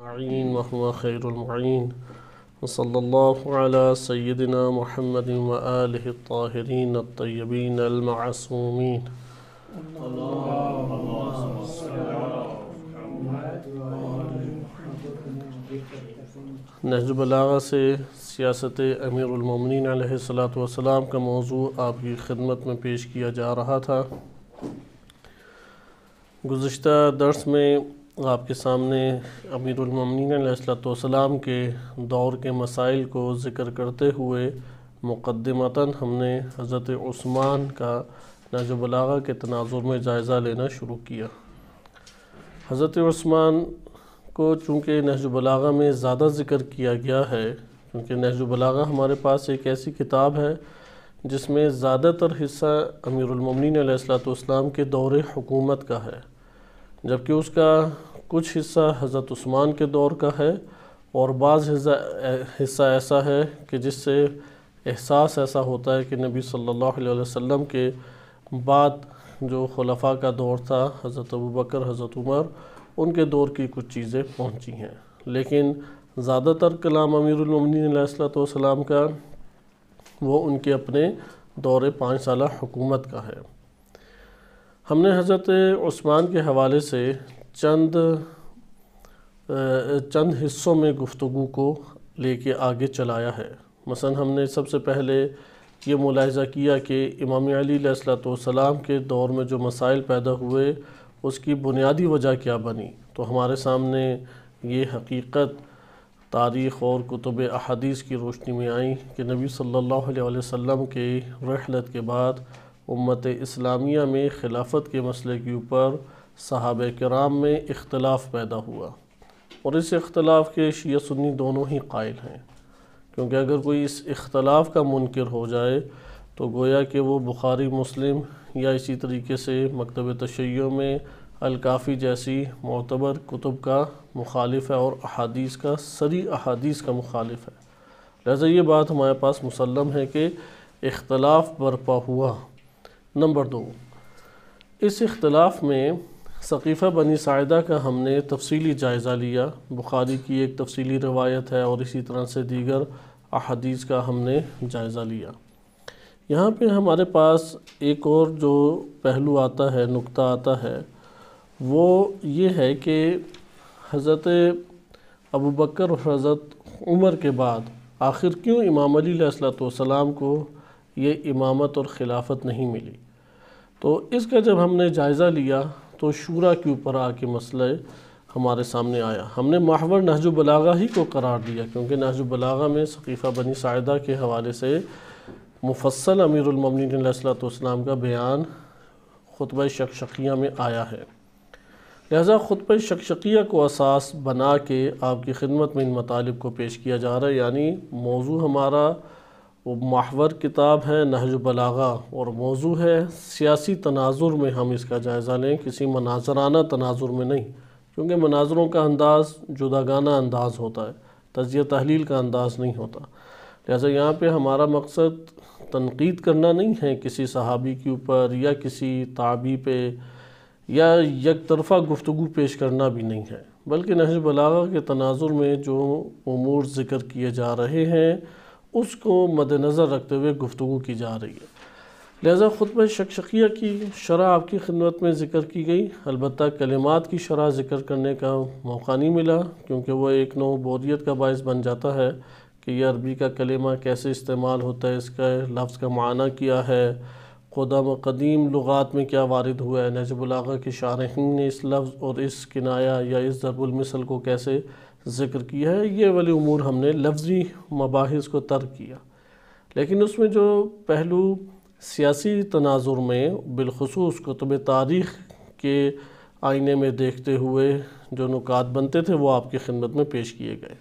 Ajman वहुवा खैरुलमईन वसल्लल्लाहु अला सय्यदिना मुहम्मद व आलिहि ताहिरीन अत्तय्यबीन अलमासूमीन नहज बलागा से सियासत अमीरमिन वसलाम का मौजू आपकी खिदमत में पेश किया जा रहा था गुज्त दर्स में आपके सामने अमीरमिन के दौर के मसाइल को ज़िक्र करते हुए मुक़दमता हमने हज़रत उस्मान का नजबलागा के तनाजुर में जायज़ा लेना शुरू किया। हज़रत उस्मान को चूँकि नहजबलागा में ज़्यादा ज़िक्र किया गया है, क्योंकि नहजबलागा हमारे पास एक ऐसी किताब है जिसमें ज़्यादातर हिस्सा अमीरमिन के दौर हुकूमत का है। जबकि उसका कुछ हिस्सा हज़रत उस्मान के दौर का है और बाज़ हिस्सा ऐसा है कि जिससे एहसास ऐसा होता है कि नबी सल्लल्लाहु अलैहि वसल्लम के बाद जो खलफा का दौर था, हज़रत अबू बकर, हज़रत उमर, उनके दौर की कुछ चीज़ें पहुँची हैं। लेकिन ज़्यादातर कलाम अमीरमिन का, वो उनके अपने दौरे पाँच साल हुकूमत का है। हमने हज़रत उस्मान के हवाले से चंद चंद हिस्सों में गुफ्तु को लेके आगे चलाया है। मसन हमने सबसे पहले ये मुलाहजा किया कि इमाम सलाम के दौर में जो मसाइल पैदा हुए, उसकी बुनियादी वजह क्या बनी? तो हमारे सामने ये हकीकत, तारीख़ और कुतुब अहादीस की रोशनी में आई कि नबी सल्लल्लाहु अलैहि वसल्लम के रहलत के बाद उम्मत इस्लामिया में खिलाफत के मसले के ऊपर सहाब कराम में इख्तलाफ पैदा हुआ। और इस इख्तलाफ के शिया सुन्नी दोनों ही कायल हैं। क्योंकि अगर कोई इस इख्तलाफ का मुनकर हो जाए तो गोया कि वो बुखारी, मुस्लिम या इसी तरीके से मकतब तशैयों में अलकाफ़ी जैसी मोतबर कुतुब का मुखालिफ है और अहादीस का, सरी अहादीस का मुखालिफ है। लिहाजा ये बात हमारे पास मुसलम है कि इख्तलाफ बरपा हुआ। नंबर दो। इस इख्तलाफ में सकीफ़ा बनी साइदा का हमने तफसीली जायज़ा लिया। बुखारी की एक तफसीली रवायत है और इसी तरह से दीगर अहदीस का हमने जायज़ा लिया। यहाँ पे हमारे पास एक और जो पहलू आता है, नुक्ता आता है, वो ये है कि हज़रत अबू बकर और हज़रत उमर के बाद आखिर क्यों इमाम अली को ये इमामत और ख़िलाफ़त नहीं मिली। तो इसका जब हमने जायज़ा लिया तो शूरा के ऊपर आके मसला हमारे सामने आया। हमने माहवर नहजुबलागा ही को करार दिया, क्योंकि नहजुबलागा में सकीफ़ा बनी साइदा के हवाले से मुफसल अमीरमिन का बयान ख़ुतब शकशकिया में आया है। लिहाजा ख़ुतब शकशकिया को असास बना के आपकी खिदमत में इन मतालब को पेश किया जा रहा है। यानी मौजू हमारा वो माहवर किताब है, नहज बलागा, और मौजू है। सियासी तनाजुर में हम इसका जायज़ा लें, किसी मनाजराना तनाजुर में नहीं, क्योंकि मनाजरों का अंदाज़ जुदागाना अंदाज़ होता है, तजिया तहलील का अंदाज़ नहीं होता। लिहाजा यहाँ पे हमारा मकसद तनकीद करना नहीं है किसी सहाबी के ऊपर, या किसी ताबी पे, या एक तरफ़ा गुफ्तु पेश करना भी नहीं है। बल्कि नहज बलागा के तनाजुर में जो अमूर ज़िक्र किए जा रहे हैं उसको मद्दनज़र रखते हुए गुफ्तु की जा रही है। लिहाजा ख़ुतब शकशकिया की शरह आपकी खिदमत में ज़िक्र की गई। अलबत् कलिमात की शरह ज़िक्र करने का मौका नहीं मिला, क्योंकि वह एक नौ बोरियत का बायस बन जाता है कि यह अरबी का कलिमा कैसे इस्तेमाल होता है, इसका लफ्ज़ का माना किया है खुदम कदीम लगात में क्या वारद हुआ है नजबुलागा के शारहीन ने इस लफ्ज़ और इस किनाया या इस ज़रबुलमिसल को कैसे ज़िक्र किया है, ये वाले उमूर हमने लफ्ज़ी मबाहिस को तर्क किया। लेकिन उसमें जो पहलू सियासी तनाजुर में, बिलखसूस कुतुब तारीख़ के आईने में देखते हुए जो नुकात बनते थे, वो आपकी खिदमत में पेश किए गए।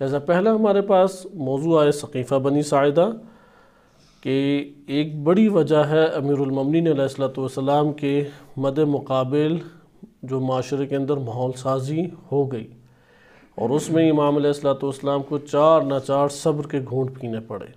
लिहाजा पहला हमारे पास मौजू आए सकीफ़ा बनी साइदा कि एक बड़ी वजह है अमीरमिन सलाम के मद मुकाबल जो माशरे के अंदर माहौल साजी हो गई। और उसमें इमाम सलाम को चार न चार सब्र के घूंट पीने पड़े।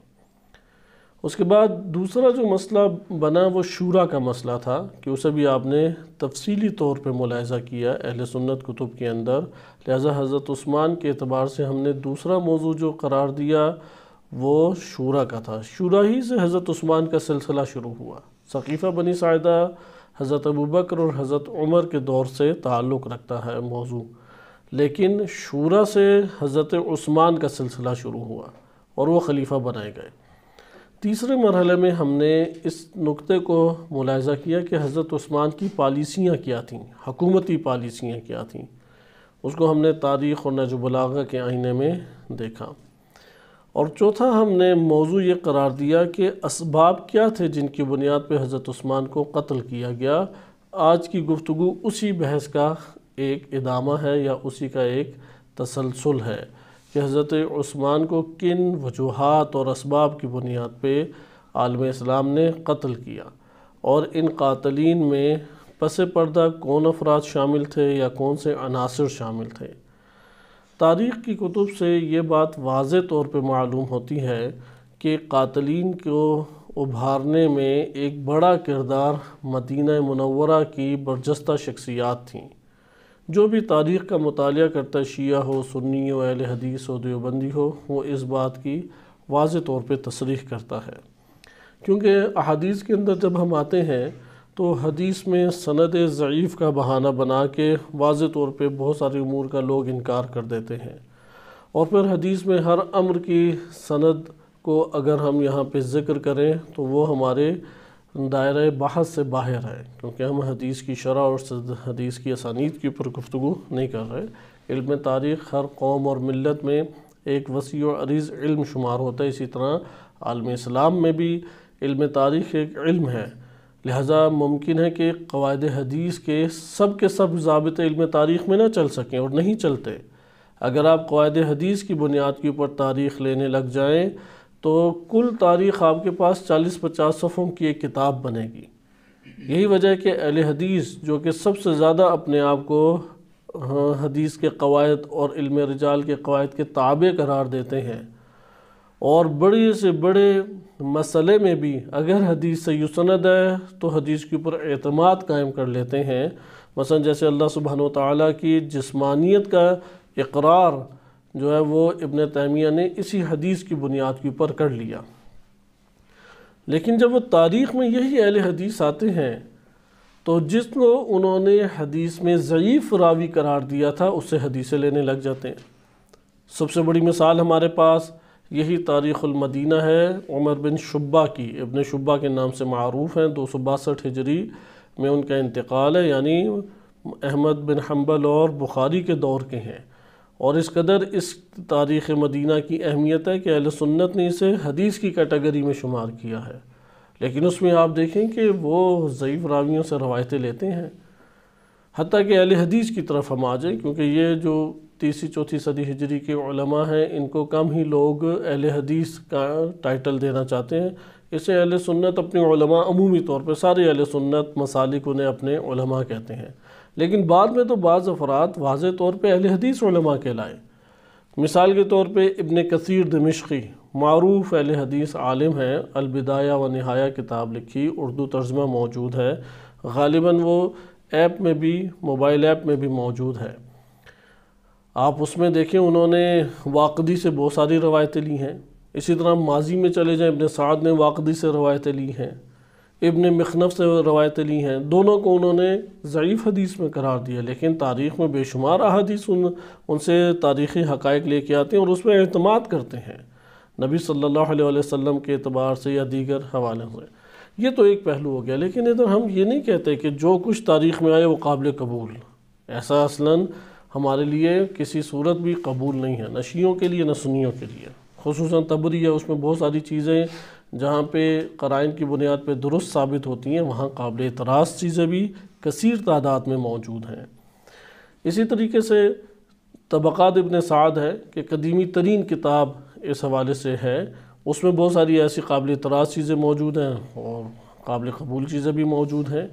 उसके बाद दूसरा जो मसला बना, वो शूरा का मसला था कि उसे भी आपने तफसीली तौर पे मुलायजा किया अहल सुन्नत कुतुब के अंदर। लिहाजा हज़रत उस्मान के अतबार से हमने दूसरा मौजू जो करार दिया, वो शूरा का था। शूरा ही से हज़रत उस्मान का सिलसिला शुरू हुआ। सकीफ़ा बनी सायदा, हज़रत अबू बकर और हज़रत उमर के दौर से ताल्लुक़ रखता है मौजू। लेकिन शूरा से हज़रत उस्मान का सिलसिला शुरू हुआ और वो खलीफा बनाए गए। तीसरे मरहले में हमने इस नुक्ते को मुलायजा किया कि हज़रत उस्मान की पॉलिसियाँ क्या थीं, हकूमती पॉलिसियाँ क्या थीं, उसको हमने तारीख़ और नजबलागा के आईने में देखा। और चौथा हमने मौजू ये करार दिया कि इसबाब क्या थे जिनकी बुनियाद पर हज़रत उस्मान को कत्ल किया गया। आज की गुफ्तु उसी बहस का एक इदामा है या उसी का एक तसलसल है कि हज़रत उस्मान को किन वजूहत और इसबाब की बुनियाद पर आलम इस्लाम ने कत्ल किया? और इन कातलीन में पस पर्दा कौन अफराद शामिल थे या कौन से अनासर शामिल थे? तारीख़ की कुतुब से ये बात वाज तौर पर मालूम होती है कि कातलीन को उभारने में एक बड़ा किरदार मदीना मनवरा की बरजस्ता शख्सियात थीं। जो भी तारीख़ का मताल करता शिया हो, सुन्नी हो, अहल हदीस हो, देवबंदी हो, वो इस बात की वाज तौर पर तसरीह करता है। क्योंकि अदीस के अंदर जब हम आते हैं तो हदीस में सनद ज़यीफ़ का बहाना बना के वाज तौर पर बहुत सारे अमूर का लोग इनकार कर देते हैं। और फिर हदीस में हर अम्र की सनद को अगर हम यहाँ पे ज़िक्र करें तो वो हमारे दायरे बहस से बाहर है, क्योंकि हम हदीस की शरह और हदीस की असानीद के ऊपर गुफ्तु नहीं कर रहे। इल्म तारीख़ हर कौम और मिलत में एक वसी और अरीज़ इल्म शुमार होता है। इसी तरह आलम इस्लाम में भी इल्म तारीख़ एक इल्म है। लिहाजा मुमकिन है कि कवायद हदीस के सब के सब ज़ाबित इल्म तारीख़ में ना चल सकें और नहीं चलते। अगर आप कवायद हदीस की बुनियाद के ऊपर तारीख़ लेने लग जाएँ तो कुल तारीख़ आपके पास चालीस पचास सफ़ों की एक किताब बनेगी। यही वजह है कि अहल हदीस जो कि सबसे ज़्यादा अपने आप को हाँ, हदीस के कवायद और इल्म रजाल के कवायद के ताबे करार देते हैं। और बड़े से बड़े मसले में भी अगर हदीस से युसनद है तो हदीस के ऊपर अतमाद कायम कर लेते हैं। मसन जैसे अल्लाह सुबहान ताली की जिस्मानियत का इकरार जो है वो इबन तैमिया ने इसी हदीस की बुनियाद के ऊपर कर लिया। लेकिन जब वो तारीख़ में यही अहल हदीस आते हैं तो जिसको उन्होंने हदीस में ज़यीफ़ रावी करार दिया था, उससे हदीसें लेने लग जाते हैं। सबसे बड़ी मिसाल हमारे पास यही तारीख़ुलमदीना है, उमर बिन शुब्बा की। इब्न शुब्बा के नाम से मरूफ़ हैं, दो सौ बासठ हिजरी में उनका इंतकाल है, यानी अहमद बिन हम्बल और बुखारी के दौर के हैं। और इस कदर इस तारीख़ मदीना की अहमियत है कि अहल सुन्नत ने इसे हदीस की कैटेगरी में शुमार किया है। लेकिन उसमें आप देखें कि वो ज़यीफ़ रावियों से रवायतें लेते हैं। हती कि अहल हदीस की तरफ़ हम आ जाएँ, क्योंकि ये जो तीसरी, चौथी सदी हिजरी के हैं, इनको कम ही लोग अहल हदीस का टाइटल देना चाहते हैं। इसे अहल सुन्नत अपने अमूमी तौर पर सारे अहल सुन्नत मसालिक उन्हें अपने कहते हैं। लेकिन बाद में तो बाज़ अफराद वाज तौर पर अहल हदीस कहलाए। मिसाल के तौर पर इबन कसीर दमिश्की, मरूफ अहल हदीस आलिम हैं। अलबिदाया व नहाया किताब लिखी, उर्दू तर्जमा मौजूद है। गालिबा वो ऐप में भी, मोबाइल ऐप में भी मौजूद है। आप उसमें देखें, उन्होंने वाकदी से बहुत सारी रवायतें ली हैं। इसी तरह माजी में चले जाएँ, इबन साद ने वाकदी से रवायतें ली हैं। इबन मखनफ से रवायतें ली हैं। दोनों को उन्होंने ज़यीफ़ हदीस में करार दिया, लेकिन तारीख़ में बेशुमार अदीस उन, उनसे तारीख़ी हक़ लेके आते हैं और उस पर अहतमाद करते हैं। नबी सल्लल्लाहु वसल्लम के अतबार से या दीगर हवाले से। ये तो एक पहलू हो गया, लेकिन इधर हम ये नहीं कहते कि जो कुछ तारीख़ में आए वो काबिल कबूल। ऐसा असलन हमारे लिए किसी सूरत भी कबूल नहीं है, न नशियों के लिए, न सुनियों के लिए। खसूस तबरी है, उसमें बहुत सारी चीज़ें जहाँ पे कराइन की बुनियाद पे दुरुस्त साबित होती हैं, वहाँ काबिल तरास चीज़ें भी कसर तादाद में मौजूद हैं। इसी तरीके से तबक़ात इबन साद है कि कदीमी तरीन किताब इस हवाले से है। उसमें बहुत सारी ऐसी काबिल तरास चीज़ें मौजूद हैं और काबिल कबूल चीज़ें भी मौजूद हैं।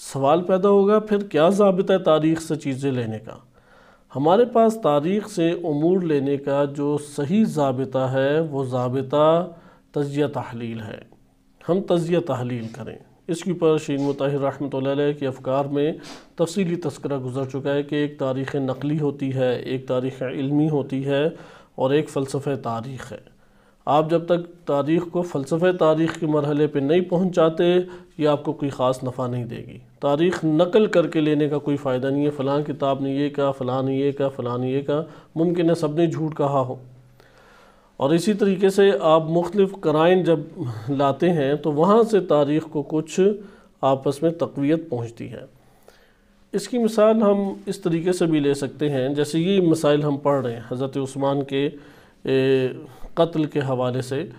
सवाल पैदा होगा, फिर क्या जबत है तारीख़ से चीज़ें लेने का? हमारे पास तारीख़ से अमूर लेने का जो सही जबता है, वो जबता तजिया तहलील है। हम तजिया तहलील करें। इसके ऊपर शीन मतहिर रहमत के अफकार में तफसीली तस्करा गुजर चुका है कि एक तारीख़ नकली होती है, एक तारीख़ इल्मी होती है और एक फ़लसफ़ तारीख़ है। आप जब तक तारीख़ को फ़लसफ़ तारीख़ के मरहले पर नहीं पहुँचाते, ये आपको कोई ख़ास नफ़ा नहीं देगी। तारीख़ नकल करके लेने का कोई फ़ायदा नहीं है, फ़लाँ किताब ने ये कहा, फ़लाँ ने ये कहा, फ़लाँ ने ये कहा। मुमकिन है सबने झूठ कहा हो। और इसी तरीके से आप मुख्तलिफ़ कराइन जब लाते हैं तो वहाँ से तारीख़ को कुछ आपस में तकवीत पहुँचती है। इसकी मिसाल हम इस तरीके से भी ले सकते हैं, जैसे ये मसाइल हम पढ़ रहे हैं, हज़रत उस्मान के कत्ल के हवाले से।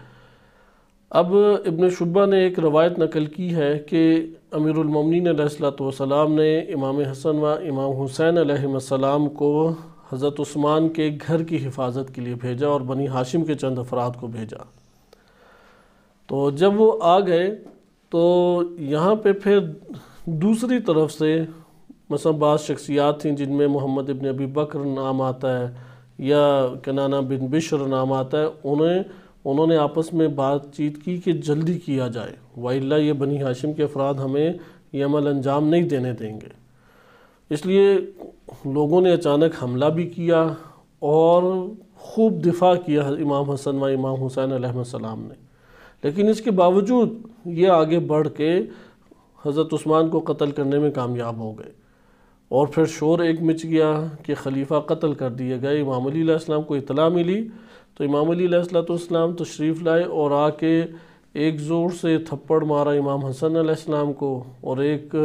अब इबन शुबा ने एक रवायत नकल की है कि अमीरमिन सलाम ने इमाम हसन व इमाम हुसैन को हज़रत उस्मान के घर की हिफाजत के लिए भेजा और बनी हाशिम के चंद अफराद को भेजा। तो जब वो आ गए तो यहाँ पे फिर दूसरी तरफ़ से मतलब बाज़ शख्सियात थी जिनमें मोहम्मद इबन अबी बकर नाम आता है या कनाना बिन बिशर नाम आता है, उन्हें, उन्होंने आपस में बातचीत की कि जल्दी किया जाए। वाइल्ला ये बनी हाशिम के अफराद हमें ये अमल अंजाम नहीं देने देंगे। इसलिए लोगों ने अचानक हमला भी किया और ख़ूब दिफा किया इमाम हसन व इमाम हुसैन सलाम ने। लेकिन इसके बावजूद ये आगे बढ़ के हज़रत उस्मान को कत्ल करने में कामयाब हो गए और फिर शोर एक मिच गया कि खलीफा कत्ल कर दिए गए। इमाम अलीम को इतला मिली तो इमाम अलीम तशरीफ़ लाए और आके एक ज़ोर से थप्पड़ मारा इमाम हसन को और एक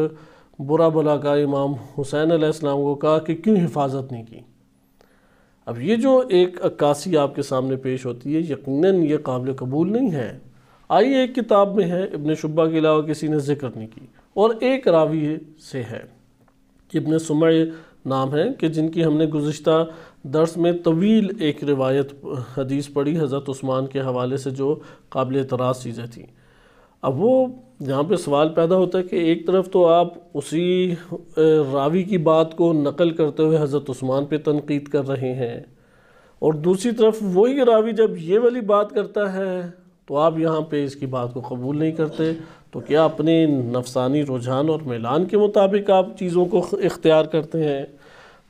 बुरा भला का इमाम हुसैन आसमाम को कहा कि क्यों हिफाजत नहीं की? अब ये जो एक अक्कासी आपके सामने पेश होती है, यकीनन ये काबिल कबूल नहीं है। आई एक किताब में है, इब्न शुबा के अलावा किसी ने ज़िक्र नहीं की। और एक रावी से है, इब्न सुमय नाम है, कि जिनकी हमने गुज्त दर्स में तवील एक रिवायत, हदीस पढ़ी, हज़रत उस्मान के हवाले से जो काबिल तराज़ चीज़ें थी। अब वो यहाँ पे सवाल पैदा होता है कि एक तरफ़ तो आप उसी रावी की बात को नकल करते हुए हज़रत उस्मान पे तनकीद कर रहे हैं और दूसरी तरफ़ वही रावी जब ये वाली बात करता है तो आप यहाँ पे इसकी बात को कबूल नहीं करते। तो क्या अपने नफसानी रुझान और मिलान के मुताबिक आप चीज़ों को इख्तियार करते हैं?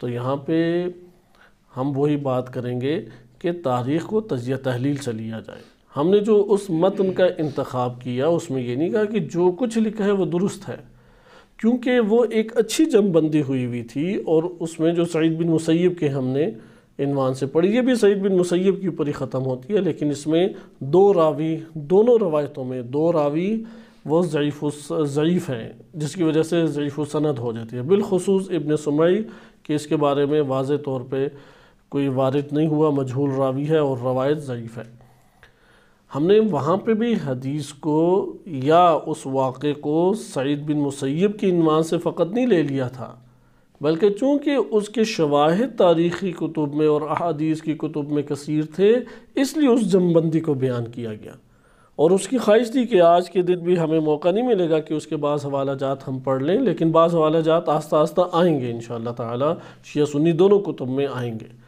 तो यहाँ पे हम वही बात करेंगे कि तारीख़ को तजिया तहलील से लिया जाए। हमने जो उस मतन का इंतखब किया, उसमें ये नहीं कहा कि जो कुछ लिखा है वो दुरुस्त है। क्योंकि वो एक अच्छी जमबंदी हुई हुई थी और उसमें जो सईद बिन मुसैब के हमने इनवान से पढ़ी, ये भी सईद बिन मुसैब के ऊपर ही ख़त्म होती है, लेकिन इसमें दो रावी, दोनों रवायतों में दो रावी वो ज़यीफ़ ज़यीफ़ हैं, जिसकी वजह से ज़यीफ़ सनद हो जाती है। बिलखसूस इबन सुमई कि इसके बारे में वाज तौर पर कोई वारद नहीं हुआ, मजहूल रावी है और रवायत ज़यीफ़ है। हमने वहाँ पे भी हदीस को या उस वाक़े को सईद बिन मुसैब की इनमान से फ़कत नहीं ले लिया था, बल्कि चूँकि उसके शवाहद तारीख़ी कुतुब में और अदीस की कुतुब में कसर थे, इसलिए उस जमबंदी को बयान किया गया। और उसकी ख्वाहिश थी कि आज के दिन भी हमें मौका नहीं मिलेगा कि उसके बाद हवाला जात हम पढ़ लें, लेकिन बाद हवाला जात आस्ता आस्ता आएँगे इन ताला। शिया सुन्नी दोनों कुतुब में आएँगे।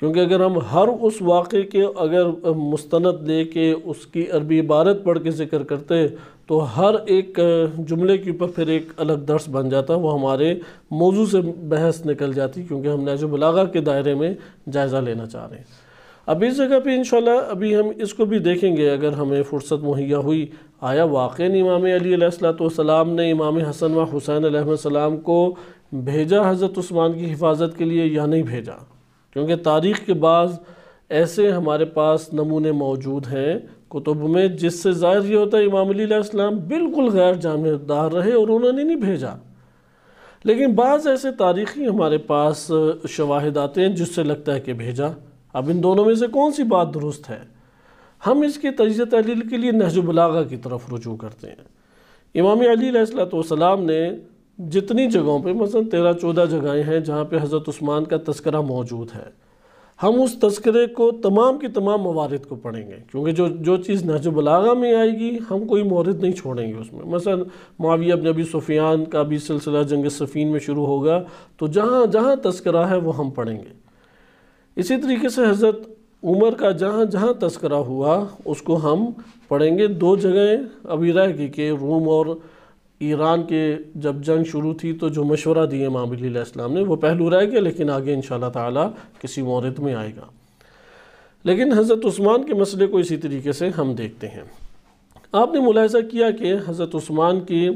क्योंकि अगर हम हर उस वाक़े के अगर मुस्तंद ले के उसकी अरबी इबारत पढ़ के ज़िक्र करते तो हर एक जुमले के ऊपर फिर एक अलग दर्स बन जाता, वो हमारे मौजू से बहस निकल जाती क्योंकि हम नज बलागा के दायरे में जायज़ा लेना चाह रहे हैं। अब इस जगह पे इंशाल्लाह अभी हम इसको भी देखेंगे, अगर हमें फ़ुर्सत मुहैया हुई, आया वाक़ इमाम अली सलाम ने इमाम हसन व हुसैन सलाम को भेजा हज़रत उस्मान की हिफाजत के लिए या नहीं भेजा? क्योंकि तारीख़ के बाद ऐसे हमारे पास नमूने मौजूद हैं कुतुब में, जिससे ज़ाहिर ये होता है इमाम इस्लाम बिल्कुल गैर जानबदार रहे और उन्होंने नहीं भेजा। लेकिन बाज़ ऐसे तारीख़ी हमारे पास शवाहद आते हैं जिससे लगता है कि भेजा। अब इन दोनों में से कौन सी बात दुरुस्त है? हम इसके तजिया तहलील के लिए नहजबलागा की तरफ़ रुजू करते हैं। इमाम अली सलाम ने जितनी जगहों पे मसलन तेरह चौदह जगहें हैं जहाँ पे हज़रत उस्मान का तस्करा मौजूद है, हम उस तस्करे को तमाम की तमाम मवारद को पढ़ेंगे, क्योंकि जो जो चीज़ नहजबलागा में आएगी, हम कोई मौरद नहीं छोड़ेंगे उसमें। मसलन माविया नबी सुफियान का भी सिलसिला जंग सफ़ीन में शुरू होगा तो जहाँ जहाँ तस्करा है वो हम पढ़ेंगे। इसी तरीके से हज़रत उमर का जहाँ जहाँ तस्करा हुआ, उसको हम पढ़ेंगे। दो जगह अभी रह गई कि रोम और ईरान के जब जंग शुरू थी तो जो मशवरा दिए इमाम ने, वो पहलू रह गया, लेकिन आगे इन ताला किसी मौरद में आएगा। लेकिन हज़रत उस्मान के मसले को इसी तरीके से हम देखते हैं। आपने मुलायजा किया कि हज़रत उस्मान की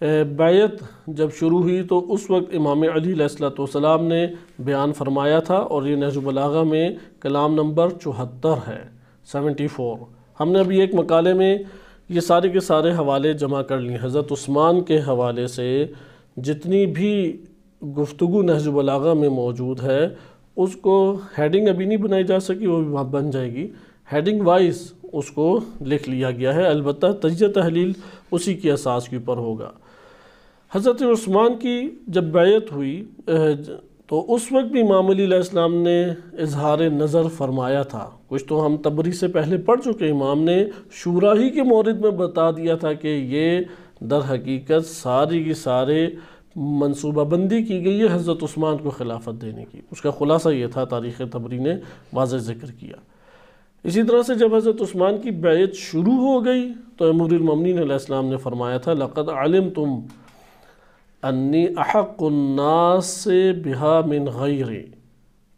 बैत जब शुरू हुई तो उस वक्त इमाम अली सलाम ने बयान फरमाया था और ये नजबलागा में कलाम नंबर चौहत्तर है, सेवेंटी फ़ोर। हमने अभी एक मकाले में ये सारे के सारे हवाले जमा कर लिए हज़रत उस्मान के हवाले से। जितनी भी गुफ्तु नहजबलागा में मौजूद है, उसको हेडिंग अभी नहीं बनाई जा सकी, वो भी वहाँ बन जाएगी। हेडिंग वाइज उसको लिख लिया गया है। अलबत् तजिया तहलील उसी के असास के ऊपर होगा। हज़रत उस्मान की जब बैत हुई तो उस वक्त भी इमाम इस्लाम ने इजहार नज़र फरमाया था। कुछ तो हम तबरी से पहले पढ़ चुके इमाम ने शूरा ही के मौरद में बता दिया था कि ये दर हकीकत सारी की सारे मनसूबाबंदी की गई है हज़रत उस्मान को खिलाफत देने की। उसका ख़ुलासा ये था, तारीख़ तबरी ने वाज ज़िक्र किया। इसी तरह से जब हज़रत उस्मान की बैत शुरू हो गई तो अमूरममिन ने फरमाया था, लक़द आलम तुम अन्नी अहकुन्नास से बिहा मिन गैरी।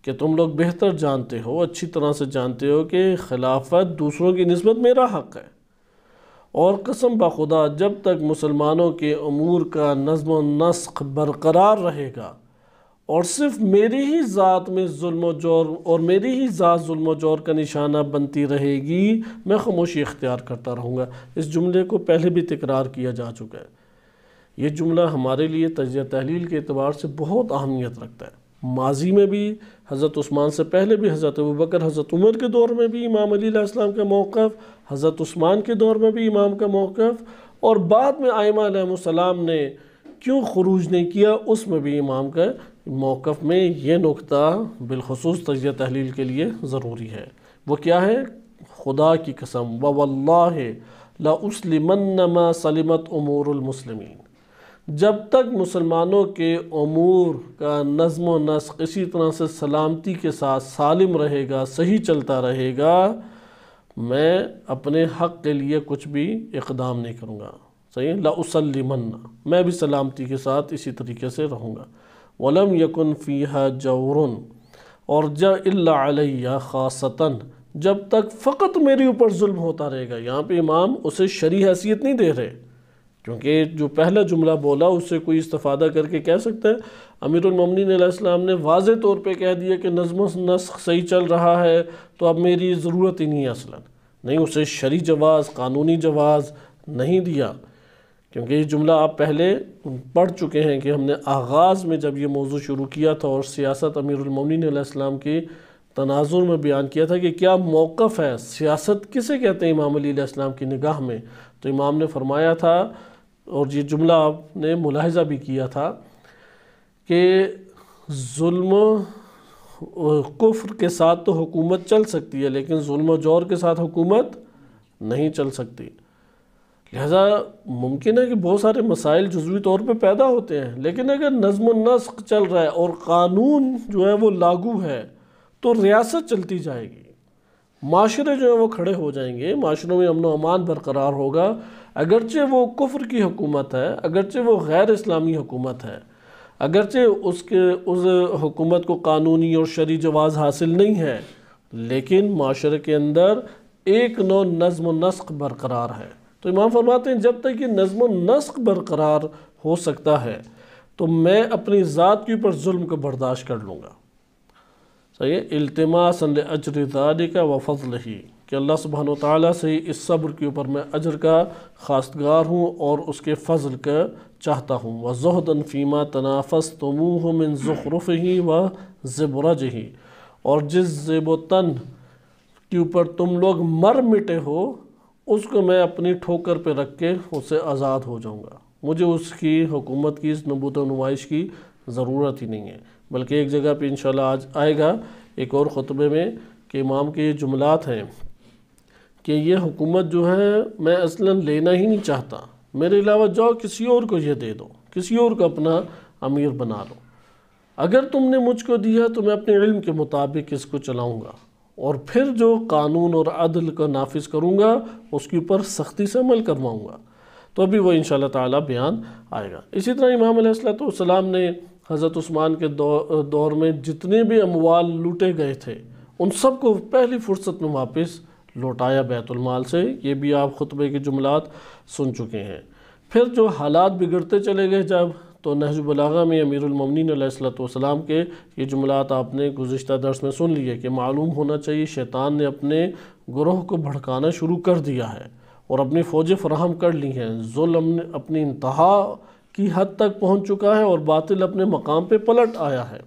कि तुम लोग बेहतर जानते हो, अच्छी तरह से जानते हो कि खिलाफत दूसरों की नस्बत मेरा हक़ है। और कसम बखुदा जब तक मुसलमानों के अमूर का नज़म नस्ख बरकरार रहेगा, और सिर्फ़ मेरी ही ज़ात में जुल्म ज़ोर, और मेरी ही ज़ात जुल्म ज़ोर का निशाना बनती रहेगी, मैं खामोशी इख्तियार करता रहूँगा। इस जुमले को पहले भी तकरार किया जा चुका है। ये जुमला हमारे लिए तजिया तहलील के अतबार से बहुत अहमियत रखता है। माजी में भी हज़रत उस्मान से पहले भी, हज़रत अबू बकर, हज़रत उमर के दौर में भी इमाम अली इस्लाम का मौक़ हज़रत उस्मान के दौर में भी इमाम का मौक़ और बाद में आयमासम ने क्यों खरूज नहीं किया, उसमें भी इमाम का मौक़ में ये नुकता बिलखसूस तजिया तहलील के लिए ज़रूरी है। वो क्या है? खुदा की कसम वल्ला ला उसलिमन्नमा सलिमत उमूरमसलमिन जब तक मुसलमानों के अमूर का नज़म नस्क इसी तरह से सलामती के साथ सालिम रहेगा, सही चलता रहेगा, मैं अपने हक़ के लिए कुछ भी इकदाम नहीं करूँगा। सही लाउसलमन्ना मैं भी सलामती के साथ इसी तरीके से रहूँगा। वलम यकन फ़ीहा जौरन। और जल्ला ख़ासता जब तक फ़कत मेरे ऊपर जुल्म होता रहेगा। यहाँ पे इमाम उसे शरी हैसियत नहीं दे रहे। क्योंकि जो पहला जुमला बोला, उससे कोई इस्तफ़ादा करके कह सकता है अमीरमिन ने वाज तौर पे कह दिया कि नज़म नस्ख सही चल रहा है तो अब मेरी ज़रूरत ही नहीं है असलन। नहीं, उसे शरी जवाज़, कानूनी जवाज़ नहीं दिया। क्योंकि ये जुमला आप पहले पढ़ चुके हैं कि हमने आगाज़ में जब ये मौजू शुरू किया था और सियासत अमीरमिन की तनाजुर में बयान किया था कि क्या मौक़ है, सियासत किसे कहते हैं इमाम अली की निगाह में? तो इमाम ने फरमाया था और ये जुमला आपने मुलाहजा भी किया था कि जुल्म कुफ्र के साथ तो हुकूमत चल सकती है, लेकिन जुल्म ज़ोर के साथ हुकूमत नहीं चल सकती। लिहाजा मुमकिन है कि बहुत सारे मसाइल जजवी तौर पर पैदा होते हैं, लेकिन अगर नज़म नस्क चल रहा है और क़ानून जो है वो लागू है तो रियासत चलती जाएगी। माशरे जो है वो खड़े हो जाएँगे। माशरों में अमन अमान बरकरार होगा। अगरचे वो कुफ्र की हुकूमत है, अगरचे वो गैर इस्लामी हुकूमत है, अगरचे उसके, उस हुकूमत को कानूनी और शरी जवाज़ हासिल नहीं है, लेकिन माशरे के अंदर एक नौ नज़म नस्क बरकरार है। तो इमाम फरमाते हैं, जब तक ये नज़म नस्क बरकरार हो सकता है तो मैं अपनी ज़ात के ऊपर जुल्म को बर्दाश्त कर लूँगा। सही है? अल्तमास अजर का व ही कि अल्लाह सुबहान ताली से इस सब्र के ऊपर मैं अजर का खासगार हूँ और उसके फ़ज़ल का चाहता हूँ। व जहदन फ़ीमा तनाफ़स तमूह मिन ज़ुखरुफ़ ही व ज़बरज ही और जिस ज़ेबतन के ऊपर तुम लोग मर मिटे हो, उसको मैं अपनी ठोकर पे रख के उससे आज़ाद हो जाऊँगा। मुझे उसकी हुकूमत की, इस नबूत नुमाइश की ज़रूरत ही नहीं है। बल्कि एक जगह पे इंशाल्लाह आज आएगा, एक और ख़ुतबे में कि इमाम के ये जुमलात हैं कि ये हुकूमत जो है, मैं असलन लेना ही नहीं चाहता। मेरे अलावा जाओ, किसी और को ये दे दो, किसी और को अपना अमीर बना लो। अगर तुमने मुझको दिया तो मैं अपने इल्म के मुताबिक इसको चलाऊँगा। और फिर जो कानून और अदल का नाफिज करूँगा, उसके ऊपर सख्ती से अमल करवाऊँगा। तो अभी वो इन ताला बयान आएगा। इसी तरह इमाम सलाम ने हज़रत उस्मान के दौर में जितने भी अमवाल लूटे गए थे, उन सबको पहली फ़ुर्सत में वापस लौटाया बैतुलमाल से, ये भी आप खुतबे के जुमलात सुन चुके हैं। फिर जो हालात बिगड़ते चले गए जब तो नहजबलागा में अमीरमिन सलाम के ये जुमलात आपने गुज्त दर्स में सुन लिए कि मालूम होना चाहिए शैतान ने अपने ग्रोह को भड़काना शुरू कर दिया है और अपनी फ़ौजें फराहम कर ली हैं। जुल्म अपनी इंतहा की हद तक पहुँच चुका है और बातिल अपने मकाम पर पलट आया है।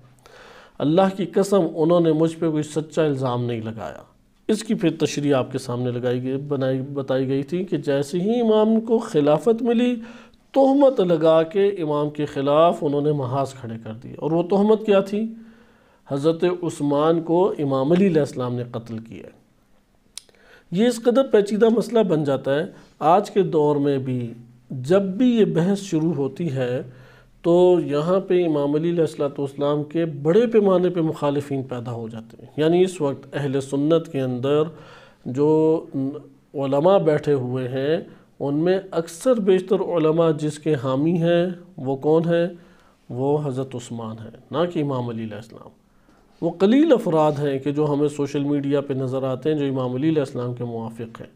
अल्लाह की कसम, उन्होंने मुझ पर कोई सच्चा इल्ज़ाम नहीं लगाया। इसकी फिर तशरी आपके सामने लगाई गई, बनाई, बताई गई थी कि जैसे ही इमाम को खिलाफत मिली, तहमत लगा के इमाम के ख़िलाफ़ उन्होंने महाज खड़े कर दिए। और वो तहमत क्या थी? हज़रत उस्मान को इमाम अलीसम ने कत्ल किया। ये इस कदर पेचीदा मसला बन जाता है, आज के दौर में भी जब भी ये बहस शुरू होती है तो यहाँ पे इमाम अलीसलाम के बड़े पैमाने पे मुखालफी पैदा हो जाते हैं। यानी इस वक्त अहल सुन्नत के अंदर जो बैठे हुए हैं, उनमें अक्सर बेशतर जिसके हामी हैं, वो कौन है? वो हज़रत उस्मान है, ना कि इमाम अलीसलाम वो कलील अफराद हैं कि जो हमें सोशल मीडिया पे नज़र आते हैं, जो इमाम अलीसलाम के मुआफ़ हैं।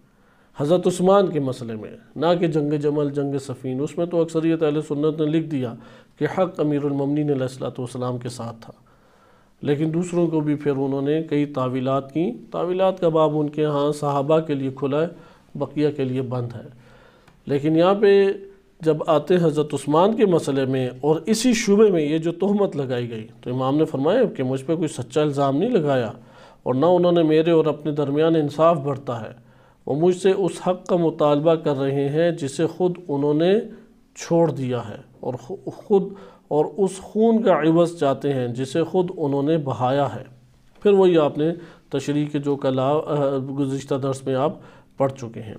हज़रत उस्मान के मसले में, ना कि जंग जमल, जंग सफ़ीन, उसमें तो अक्सरियत अहल सुन्नत ने लिख दिया कि हक़ अमीरमिन सलाम के साथ था। लेकिन दूसरों को भी फिर उन्होंने कई तावीलात की। तावीलात का बाब उनके यहाँ सहाबा के लिए खुला है, बकिया के लिए बंद है। लेकिन यहाँ पे जब आते हज़रत उस्मान के मसले में और इसी शुबे में ये जो तहमत लगाई गई तो इमाम ने फरमाया कि मुझ पर कोई सच्चा इल्ज़ाम नहीं लगाया और ना उन्होंने मेरे और अपने दरमियान इंसाफ बढ़ता है। वो मुझसे उस हक़ का मुतालबा कर रहे हैं जिसे ख़ुद उन्होंने छोड़ दिया है। और ख़ुद और उस खून का इवज़ चाहते हैं जिसे ख़ुद उन्होंने बहाया है। फिर वही आपने तशरी के जो कला गुज्त दर्स में आप पढ़ चुके हैं।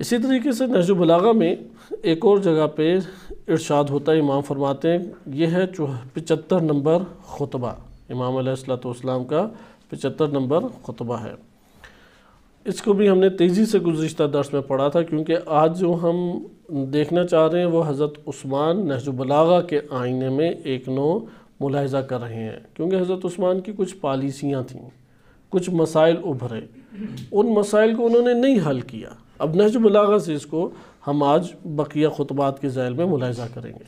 इसी तरीके से नजबलागा में एक और जगह पे इरशाद होता है। इमाम फरमाते हैं, यह है पचहत्तर नंबर खुतबा। इमाम सलाम का पचहत्तर नंबर खुतबा है। इसको भी हमने तेज़ी से गुज्त दर्स में पढ़ा था, क्योंकि आज जो हम देखना चाह रहे हैं, वो हज़रत उस्मान नहजबलागा के आईने में एक नो मुलाहजा कर रहे हैं। क्योंकि हज़रत उस्मान की कुछ पॉलिसियाँ थीं, कुछ मसाइल उभरे। उन मसाइल को उन्होंने नहीं हल किया। अब नहजबलागा से इसको हम आज बकिया खुतबात के जैल में मुलाहजा करेंगे।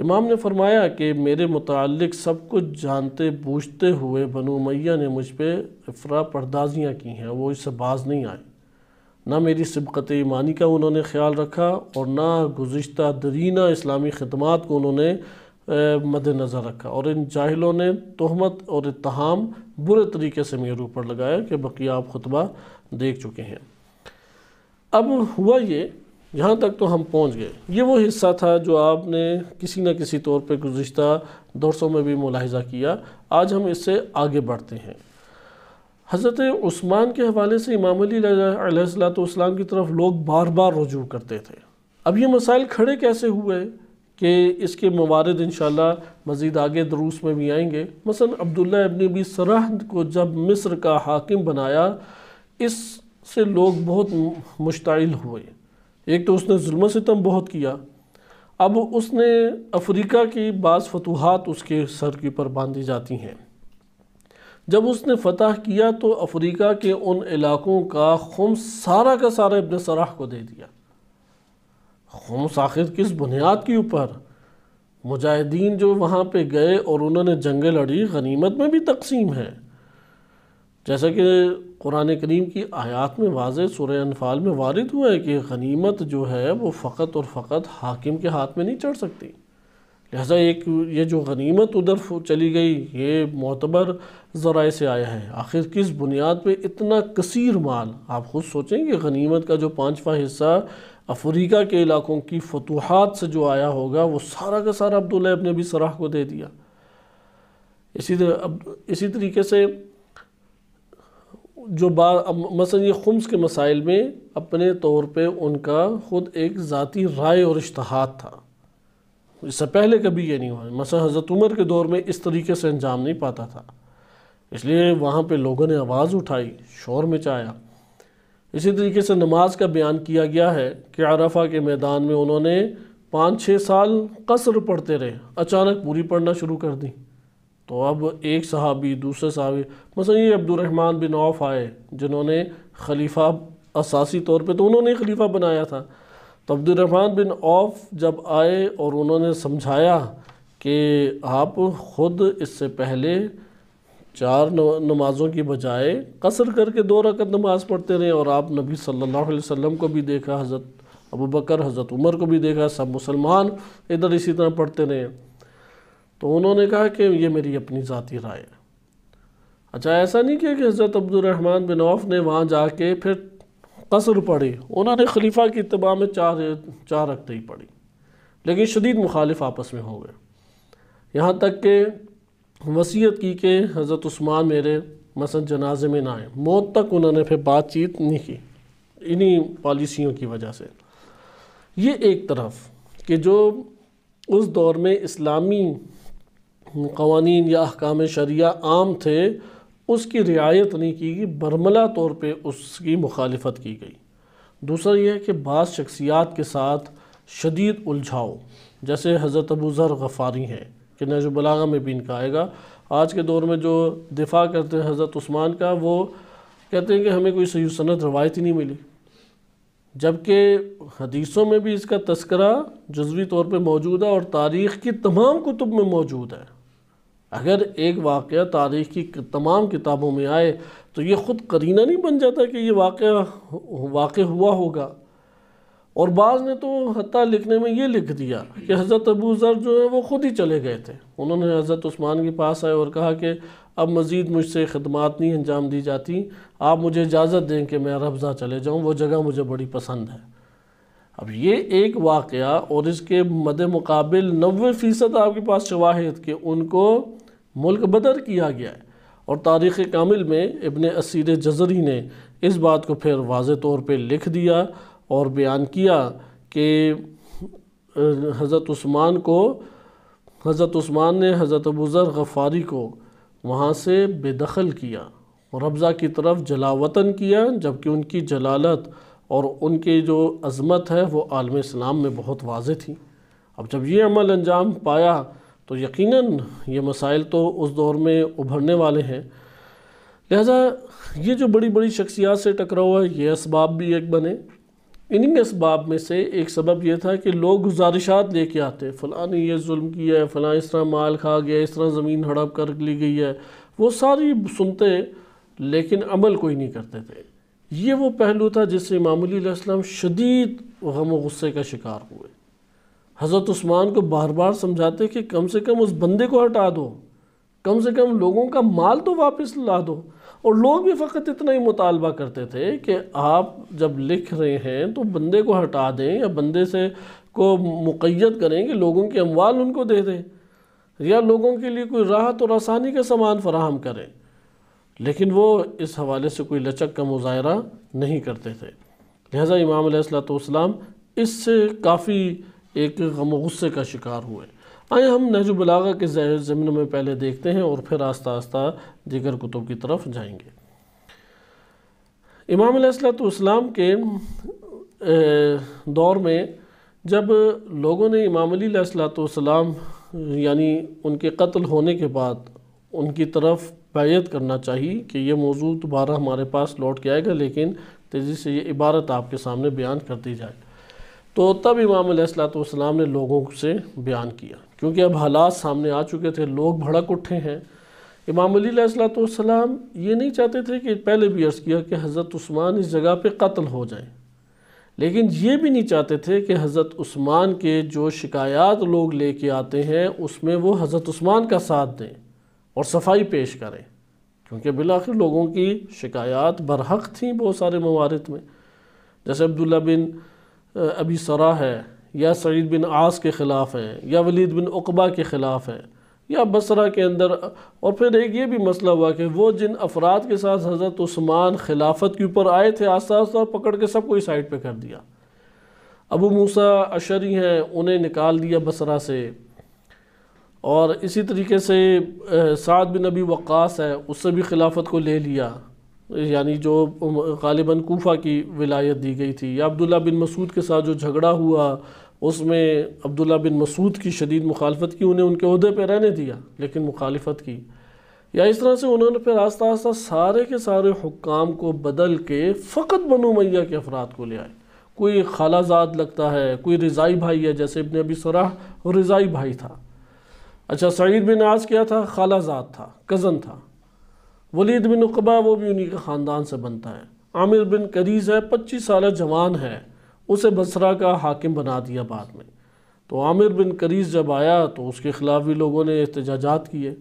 इमाम ने फरमाया कि मेरे मुतल सब कुछ जानते बूझते हुए बनु मैया ने मुझ पर अफरा पर्दाजियाँ की हैं, वो इससे बाज नहीं आए। ना मेरी सबकत ईमानी का उन्होंने ख्याल रखा और ना गुज्त दरीना इस्लामी खदमात को उन्होंने मद्दनज़र रखा। और इन जाहिलों ने तहमत और इतहाम बुरे तरीके से मेरे ऊपर लगाया कि बकिया आप खुतबा देख चुके हैं। अब हुआ ये यहाँ तक तो हम पहुँच गए। ये वो हिस्सा था जो आपने किसी न किसी तौर पर गुज्त दौरसों में भी मुलाहजा किया। आज हम इससे आगे बढ़ते हैं। हज़रत उस्मान के हवाले से इमाम अलीसलाम की तरफ़ लोग बार बार रजू करते थे। अब ये मसाइल खड़े कैसे हुए कि इसके मवारद इन मज़ीद आगे दरूस में भी आएँगे? मसन अब्दुल्ला अबन अबी सरह को जब मिस्र का हाकिम बनाया, इससे लोग बहुत मुश्तिल हुए। एक तो उसने जुल्म सितम बहुत किया। अब उसने अफ्रीका की बास फतूहत उसके सर के ऊपर बांधी जाती हैं। जब उसने फतह किया तो अफ्रीका के उन इलाकों का खुम सारा का सारा अपने सराह को दे दिया। खुम्स आखिर किस बुनियाद के ऊपर? मुजाहिदीन जो वहाँ पे गए और उन्होंने जंग लड़ी, गनीमत में भी तकसीम है। जैसा कि कुरान करीम की आयात में वाज सुर अनफाल में वारद हुआ है कि गनीमत जो है वो फ़कत और फ़कत हाकिम के हाथ में नहीं चढ़ सकती। लिहाजा एक ये जो गनीमत उधर चली गई, ये मोतबर ज़राए से आया है। आखिर किस बुनियाद पे इतना कसीर माल? आप ख़ुद सोचें कि गनीमत का जो पाँचवा हिस्सा अफ्रीका के इलाकों की फतूहत से जो आया होगा, वो सारा का सारा अब्दुल्ला अपने भी सराह को दे दिया। इसी तरह अब, इसी तरीके से जो बार मसलन ये खुम्स के मसाइल में अपने तौर पे उनका ख़ुद एक ज़ाती राय और इश्तहाद था। इससे पहले कभी ये नहीं हुआ। मसलन हज़रत उमर के दौर में इस तरीके से अंजाम नहीं पाता था। इसलिए वहाँ पे लोगों ने आवाज़ उठाई, शोर मचाया। इसी तरीके से नमाज़ का बयान किया गया है कि अरफा के मैदान में उन्होंने पाँच छः साल कसर पढ़ते रहे। अचानक पूरी पढ़ना शुरू कर दी। तो अब एक सहाबी, दूसरे सहाबी, मसलन ये अब्दुलरहमान बिन औफ आए, जिन्होंने खलीफा असासी तौर पे तो उन्होंने खलीफा बनाया था। तो अब्दुलरहमान बिन औफ जब आए और उन्होंने समझाया कि आप ख़ुद इससे पहले चार नमाज़ों की बजाय कसर करके दो रकत नमाज़ पढ़ते रहे और आप नबी सल्लल्लाहु अलैहि वसल्लम को भी देखा, हज़रत अबू बकर, हज़रत उमर को भी देखा, सब मुसलमान इधर इसी तरह पढ़ते रहे। तो उन्होंने कहा कि ये मेरी अपनी ज़ाती राय है। अच्छा ऐसा नहीं किया कि हज़रत अब्दुलरहमान बिन औफ ने वहाँ जाके फिर कसर पढ़ी उन्होंने खलीफा की इतबा में चार चार रखते ही पढ़ी, लेकिन शदीद मुखालिफ आपस में हो गए। यहाँ तक कि वसीयत की कि हज़रत उस्मान मेरे मसद जनाजे में ना आए। मौत तक उन्होंने फिर बातचीत नहीं की, इन्हीं पॉलिसियों की वजह से। ये एक तरफ़ कि जो उस दौर में इस्लामी कवानीन या अहकाम शरिया आम थे, उसकी रियायत नहीं की गई, बरमला तौर पे उसकी मुखालफत की गई। दूसरा यह है कि बाज़ शख्सियात के साथ शदीद उलझाओ, जैसे हज़रत अबू ज़र गफ़ारी हैं, कि नजबलागा में भी इनका आएगा। आज के दौर में जो दिफा करते हैं हज़रत उस्मान का, वो कहते हैं कि हमें कोई सही सनत रवायत ही नहीं मिली। जबकि हदीसों में भी इसका तस्करा जज्वी तौर पर मौजूद है और तारीख़ की तमाम कुतुब में मौजूद है। अगर एक वाक़ तारीख़ की तमाम किताबों में आए तो ये ख़ुद करीना नहीं बन जाता कि ये वाक़ वाक़ हुआ होगा। और बाज़ ने तो हती लिखने में ये लिख दिया कि हज़रत अबू ज़र जो है वो ख़ुद ही चले गए थे। उन्होंने हज़रत उस्मान के पास आए और कहा कि, अब मज़ीद मुझसे खदमात नहीं अंजाम दी जाती। आप मुझे इजाज़त दें कि मैं रफ्ज़ा चले जाऊँ। वो जगह मुझे बड़ी पसंद है। अब ये एक वाक़ और इसके मद मुकाबिल नबे फ़ीसद आपके पास शवाहद के उनको मुल्क बदर किया गया है। और तारीख़ कामिल में इबन असीर जजरी ने इस बात को फिर वाज तौर पर लिख दिया और बयान किया कि हज़रत को, हज़रत उस्मान ने हज़रत अबूज़र गफ़ारी को वहाँ से बेदखल किया और अफज़ा की तरफ़ जलावतन किया, जबकि उनकी जलालत और उनकी जो अज़मत है वो आलम इस्लाम में बहुत वाज थी। अब जब ये अमल अंजाम पाया तो यकीनन ये मसाइल तो उस दौर में उभरने वाले हैं। लिहाजा ये जो बड़ी बड़ी शख्सियात से टकराव है ये इसबाब भी एक बने। इन्हीं इसबाब में से एक सबब यह था कि लोग गुजारिशात लेके आते फ़लाँ ने यह जुल्म किया है, फ़लाँ इस तरह माल खा गया, इस तरह ज़मीन हड़प कर ली गई है। वो सारी सुनते, लेकिन अमल कोई नहीं करते थे। ये वो पहलू था जिससे इमाम शदीद गम गुस्से का शिकार हुए। हज़रत उस्मान को बार बार समझाते कि कम से कम उस बंदे को हटा दो, कम से कम लोगों का माल तो वापस ला दो। और लोग भी फ़कत इतना ही मुतालबा करते थे कि आप जब लिख रहे हैं तो बंदे को हटा दें या बंदे से को मुक़ैद करें कि लोगों के अमवाल उनको दे दें या लोगों के लिए कोई राहत और आसानी का सामान फराहम करें। लेकिन वो इस हवाले से कोई लचक का मुजाहरा नहीं करते थे। लिहाजा इमाम सलाम इससे काफ़ी एक गम गुस्से का शिकार हुए। आए हम नहजुबलागा के ज़मीन में पहले देखते हैं और फिर आस्ता आस्ता दीगर कुतुब की तरफ़ जाएँगे। इमाम इस्लाम के दौर में जब लोगों ने इमाम सलाम यानी उनके कत्ल होने के बाद उनकी तरफ़ बैत करना चाहिए कि ये मौजू दोबारा हमारे पास लौट के आएगा, लेकिन तेज़ी से ये इबारत आपके सामने बयान कर दी जाए। तो तब इमाम सलाम ने लोगों से बयान किया, क्योंकि अब हालात सामने आ चुके थे, लोग भड़क उठे हैं। इमाम सलाम ये नहीं चाहते थे कि पहले भी अर्ज़ किया कि हज़रत उस्मान इस जगह पे कत्ल हो जाए, लेकिन ये भी नहीं चाहते थे कि हज़रत उस्मान के जो शिकायत लोग लेके आते हैं, उसमें वो हज़रत उस्मान का साथ दें। और सफ़ाई पेश करें। क्योंकि बिलाखिर लोगों की शिकायत बरहक थी बहुत सारे मवारत में। जैसे अब्दुल्ला बिन अभी सरा है, या सईद बिन आस के ख़िलाफ़ है, या वलीद बिन उकबा के ख़िलाफ़ है, या बसरा के अंदर, और फिर एक ये भी मसला हुआ कि वो जिन अफराद के साथ हज़रत उस्मान खिलाफत के ऊपर आए थे आस्ता आस्ता पकड़ के सबको इस साइड पर कर दिया। अबू मूसा अशरी हैं, उन्हें निकाल दिया बसरा से। और इसी तरीके से साद बिन नबी वक़ास है, उससे भी खिलाफत को ले लिया। यानी जो गालिबा कोफा की विलायत दी गई थी। या अब्दुल्ला बिन मसूद के साथ जो झगड़ा हुआ, उसमें अब्दुल्ला बिन मसूद की शदीद मुखालफत की उन्हें उनके अहदे पर रहने दिया, लेकिन मुखालफत की। या इस तरह से उन्होंने फिर आस्ता आस्ता सारे के सारे हुक्काम को बदल के फ़कत बनु मैया के अफराद को ले आए। कोई खालाजाद लगता है, कोई रज़ाई भाई है, जैसे इबन अभी सराह रिज़ाई भाई था। अच्छा सईद बिन आज क्या था? खालाजाद था, कज़न था। वलीद बिन उकबा, वो भी उन्हीं के ख़ानदान से बनता है। आमिर बिन करीज़ है, पच्चीस साल जवान है। उसे बसरा का हाकिम बना दिया बाद में। तो आमिर बिन करीज़ जब आया तो उसके ख़िलाफ़ भी लोगों ने एहतजाजात किए।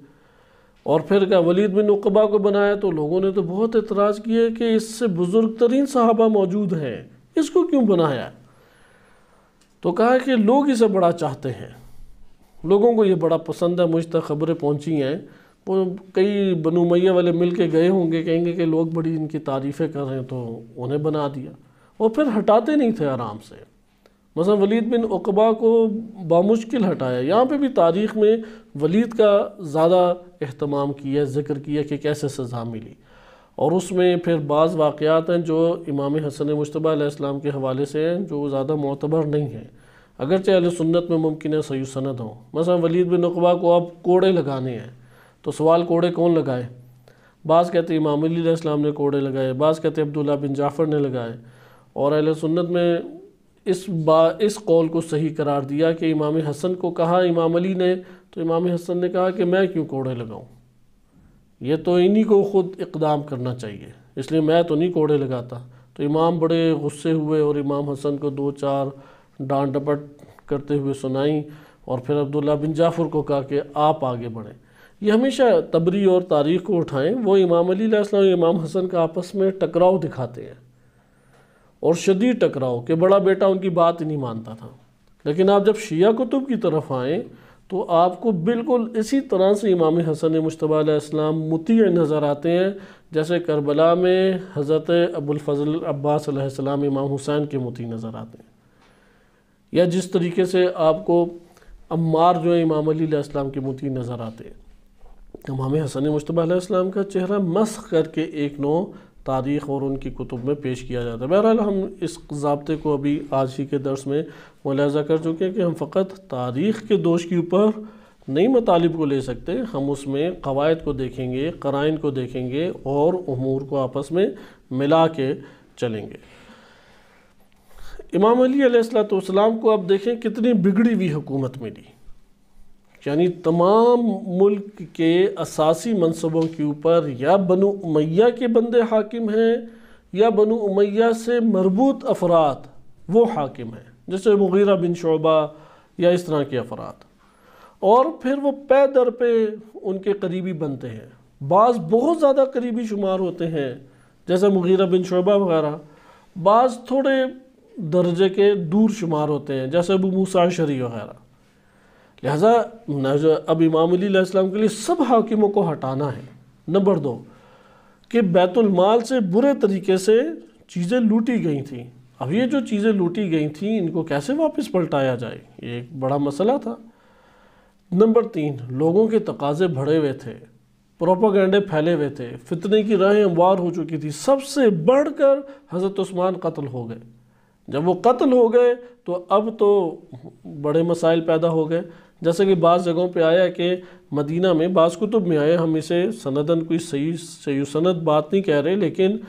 और फिर क्या वलीद बिन उकबा को बनाया तो लोगों ने तो बहुत एतराज़ किए कि इससे बुज़ुर्ग तरीन साहबा मौजूद हैं। इसको क्यों बनाया? तो कहा कि लोग इसे बड़ा चाहते हैं। लोगों को ये बड़ा पसंद है, मुझ तक खबरें पहुँची हैं। वो कई बनु मैया वाले मिल के गए होंगे, कहेंगे कि लोग बड़ी इनकी तारीफ़ें कर रहे हैं तो उन्हें बना दिया। और फिर हटाते नहीं थे आराम से। मसला वलीद बिन उकबा को बामुश्किल हटाया। यहाँ पे भी तारीख़ में वलीद का ज़्यादा अहतमाम किया, ज़िक्र किया कि कैसे सज़ा मिली। और उसमें फिर बाज़ वाक़ात हैं जो इमाम हसन मुशतबा के हवाले से हैं, जो ज़्यादा मोतबर नहीं हैं। अगरचे अल सुन्नत में मुमकिन है, सही सनद हो। मसला वलीद बिन उकबा को अब कोड़े लगाने हैं। तो सवाल कोड़े कौन लगाए? बाज़ कहते इमाम इस्लाम ने कोड़े लगाए, बाज़ कहते अब्दुल्ला बिन जाफ़र ने लगाए। और अहल सुन्नत में इस बा, इस कौल को सही करार दिया कि इमाम हसन को कहा, इमाम अली ने तो इमाम हसन ने कहा कि मैं क्यों कोड़े लगाऊँ? ये तो इन्हीं को ख़ुद इकदाम करना चाहिए, इसलिए मैं तो नहीं कोड़े लगाता। तो इमाम बड़े गुस्से हुए और इमाम हसन को दो चार डांट डपट करते हुए सुनाई और फिर अब्दुल्ला बिन जाफ़र को कहा कि आप आगे बढ़ें। ये हमेशा तबरी और तारीख़ को उठाएँ। वो इमाम अली इमाम हसन का आपस में टकराव दिखाते हैं और शदीद टकराव कि बड़ा बेटा उनकी बात नहीं मानता था। लेकिन आप जब शिया कुतुब की तरफ़ आएँ तो आपको बिल्कुल इसी तरह से इमाम हसन मुशतबा मुती नज़र आते हैं। जैसे करबला में हज़रत अबुलफ़ल अब्बास इमाम हुसैन के मुती नज़र आते हैं। या जिस तरीके से आपको अम्मार जो है, इमाम अली के मुती नज़र आते हैं। इमाम हसन मुशतबा का चेहरा मस्क करके एक नौ तारीख़ और उनकी कुतुब में पेश किया जाता है। बहरहाल, हम इस जबते को अभी आज ही के दर्स में मुलाजा कर चुके हैं कि हम फ़कत तारीख़ के दोष के ऊपर नई मतालब को ले सकते। हम उसमें कवायद को देखेंगे, कराइन को देखेंगे और अमूर को आपस में मिला के चलेंगे। इमाम अली सलाम को आप देखें कितनी बिगड़ी हुई हुकूमत मिली। यानी तमाम मुल्क के असासी मनसबों के ऊपर या बनु उमैया के बंदे हाकिम हैं, या बनु उमैया से मरबूत अफराद वो हाकिम हैं, जैसे मुगीरा बिन शोबा या इस तरह के अफराद। और फिर वो पै दर पे उनके करीबी बनते हैं। बाज़ बहुत ज़्यादा करीबी शुमार होते हैं, जैसे मुगीरा बिन शोबा वगैरह। बाज़ थोड़े दर्जे के दूर शुमार होते हैं, जैसे अबू मूसा शरी वगैरह। लिहाजा अब इमाम इस्लाम के लिए सब हाकिमों को हटाना है। नंबर दो, कि बैतुलमाल से बुरे तरीके से चीज़ें लूटी गई थी। अब ये जो चीज़ें लूटी गई थी, इनको कैसे वापस पलटाया जाए? ये एक बड़ा मसला था। नंबर तीन, लोगों के तकाजे बढ़े हुए थे, प्रोपागेंडे फैले हुए थे, फितने की राहें हमवार हो चुकी थी। सबसे बढ़कर हज़रत उस्मान कत्ल हो गए। जब वो कत्ल हो गए तो अब तो बड़े मसाइल पैदा हो गए। जैसे कि बाज़ जगहों पे आया कि मदीना में बाज़ कुतुब में आए, हम इसे सनदन कोई सही सही सनद बात नहीं कह रहे, लेकिन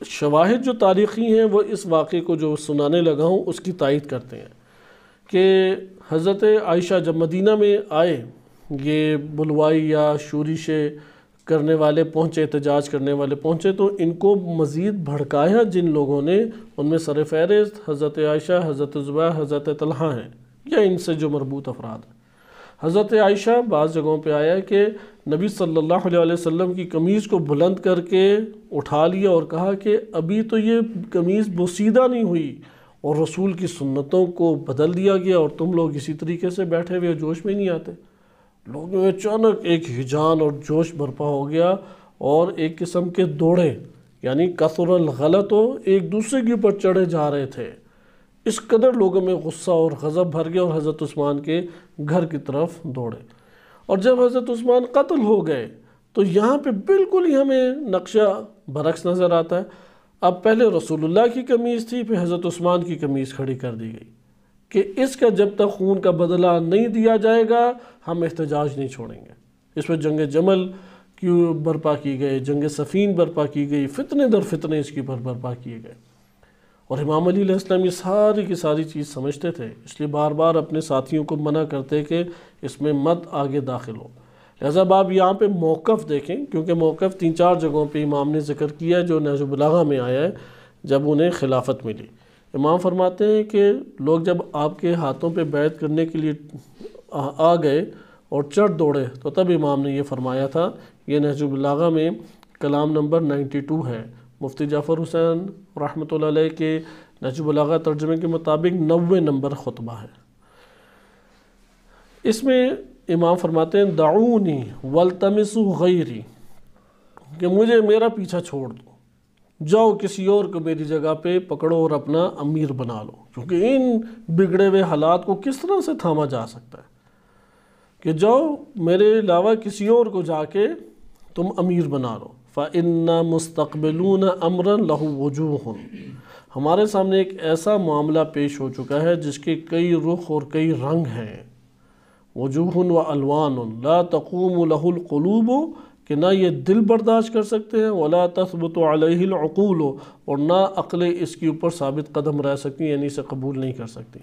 शवाहिद जो तारीख़ी हैं, वो इस वाक़े को जो सुनाने लगा हूँ, उसकी तायद करते हैं कि हज़रत आयशा जब मदीना में आए, ये बुलवाई या शूरिश करने वाले पहुँचे, एहतजाज करने वाले पहुँचे तो इनको मज़ीद भड़काया जिन लोगों ने, उनमें सर फहरिस्त, हज़रत आयशा, हज़रत ज़ुबैर हज़रत तलहा हैं, या इनसे जो मरबूत अफराद हैं। हज़रत आयशा बाज़ जगहों पे आया कि नबी सल्लल्लाहु अलैहि वसल्लम की कमीज़ को बुलंद करके उठा लिया और कहा कि अभी तो ये कमीज़ बोसीदा नहीं हुई और रसूल की सुन्नतों को बदल दिया गया और तुम लोग इसी तरीके से बैठे हुए जोश में नहीं आते। लोगों में अचानक एक हिजान और जोश बरपा हो गया और एक किस्म के दौड़े, यानी कसरल गलत हो एक दूसरे के ऊपर चढ़े जा रहे थे। इस कदर लोगों में गुस्सा और गज़ब भर गया और हज़रत उस्मान के घर की तरफ़ दौड़े। और जब हज़रत उस्मान कत्ल हो गए तो यहाँ पे बिल्कुल ही हमें नक्शा बरक्स नज़र आता है। अब पहले रसूलुल्लाह की कमीज़ थी, फिर हज़रत उस्मान की कमीज़ खड़ी कर दी गई। कि इसका जब तक खून का बदला नहीं दिया जाएगा, हम एहतजाज नहीं छोड़ेंगे। इस पर जंग जमल की बर्पा की गई, जंग सफ़ीन बर्पा की गई, फितने दर फितने इसकी पर बर्पा किए गए। और इमाम अली इस्लाम ये सारी की सारी चीज़ समझते थे, इसलिए बार बार अपने साथियों को मना करते कि इसमें मत आगे दाखिल हो। लिहाजा आप यहाँ पे मौक़ देखें, क्योंकि मौक़ तीन चार जगहों पे इमाम ने ज़िक्र किया जो नजबुलागा में आया है, जब उन्हें खिलाफत मिली। इमाम फरमाते हैं कि लोग जब आपके हाथों पे बैत करने के लिए आ गए और चढ़ दौड़े तो तब इमाम ने यह फरमाया था, ये नहजुबलागा में कलाम नंबर 92 है। मुफ्ती जाफ़र हुसैन रहमत के नजबुलागा तर्जमे के मुताबिक नबे नंबर खुतबा है। इसमें इमाम फरमाते हैं, दाऊनी वलतमसु गैरी, कि मुझे मेरा पीछा छोड़ दो। जाओ किसी और को मेरी जगह पे पकड़ो और अपना अमीर बना लो। क्योंकि इन बिगड़े हुए हालात को किस तरह से थामा जा सकता है? कि जाओ, मेरे अलावा किसी और को जाके तुम अमीर बना लो। फ़िन्ना मुस्तबिलून अमरन लहू वजूह हमारे सामने एक ऐसा मामला पेश हो चुका है जिसके कई रुख और कई रंग हैं। वजूह व अलवान ला तकूम लहुलकलूब कि ना ये दिल बर्दाश्त कर सकते हैं, वला तस्बत हो और ना अक़लें इसके ऊपर साबित कदम रह सकती यानी इसे कबूल नहीं कर सकती।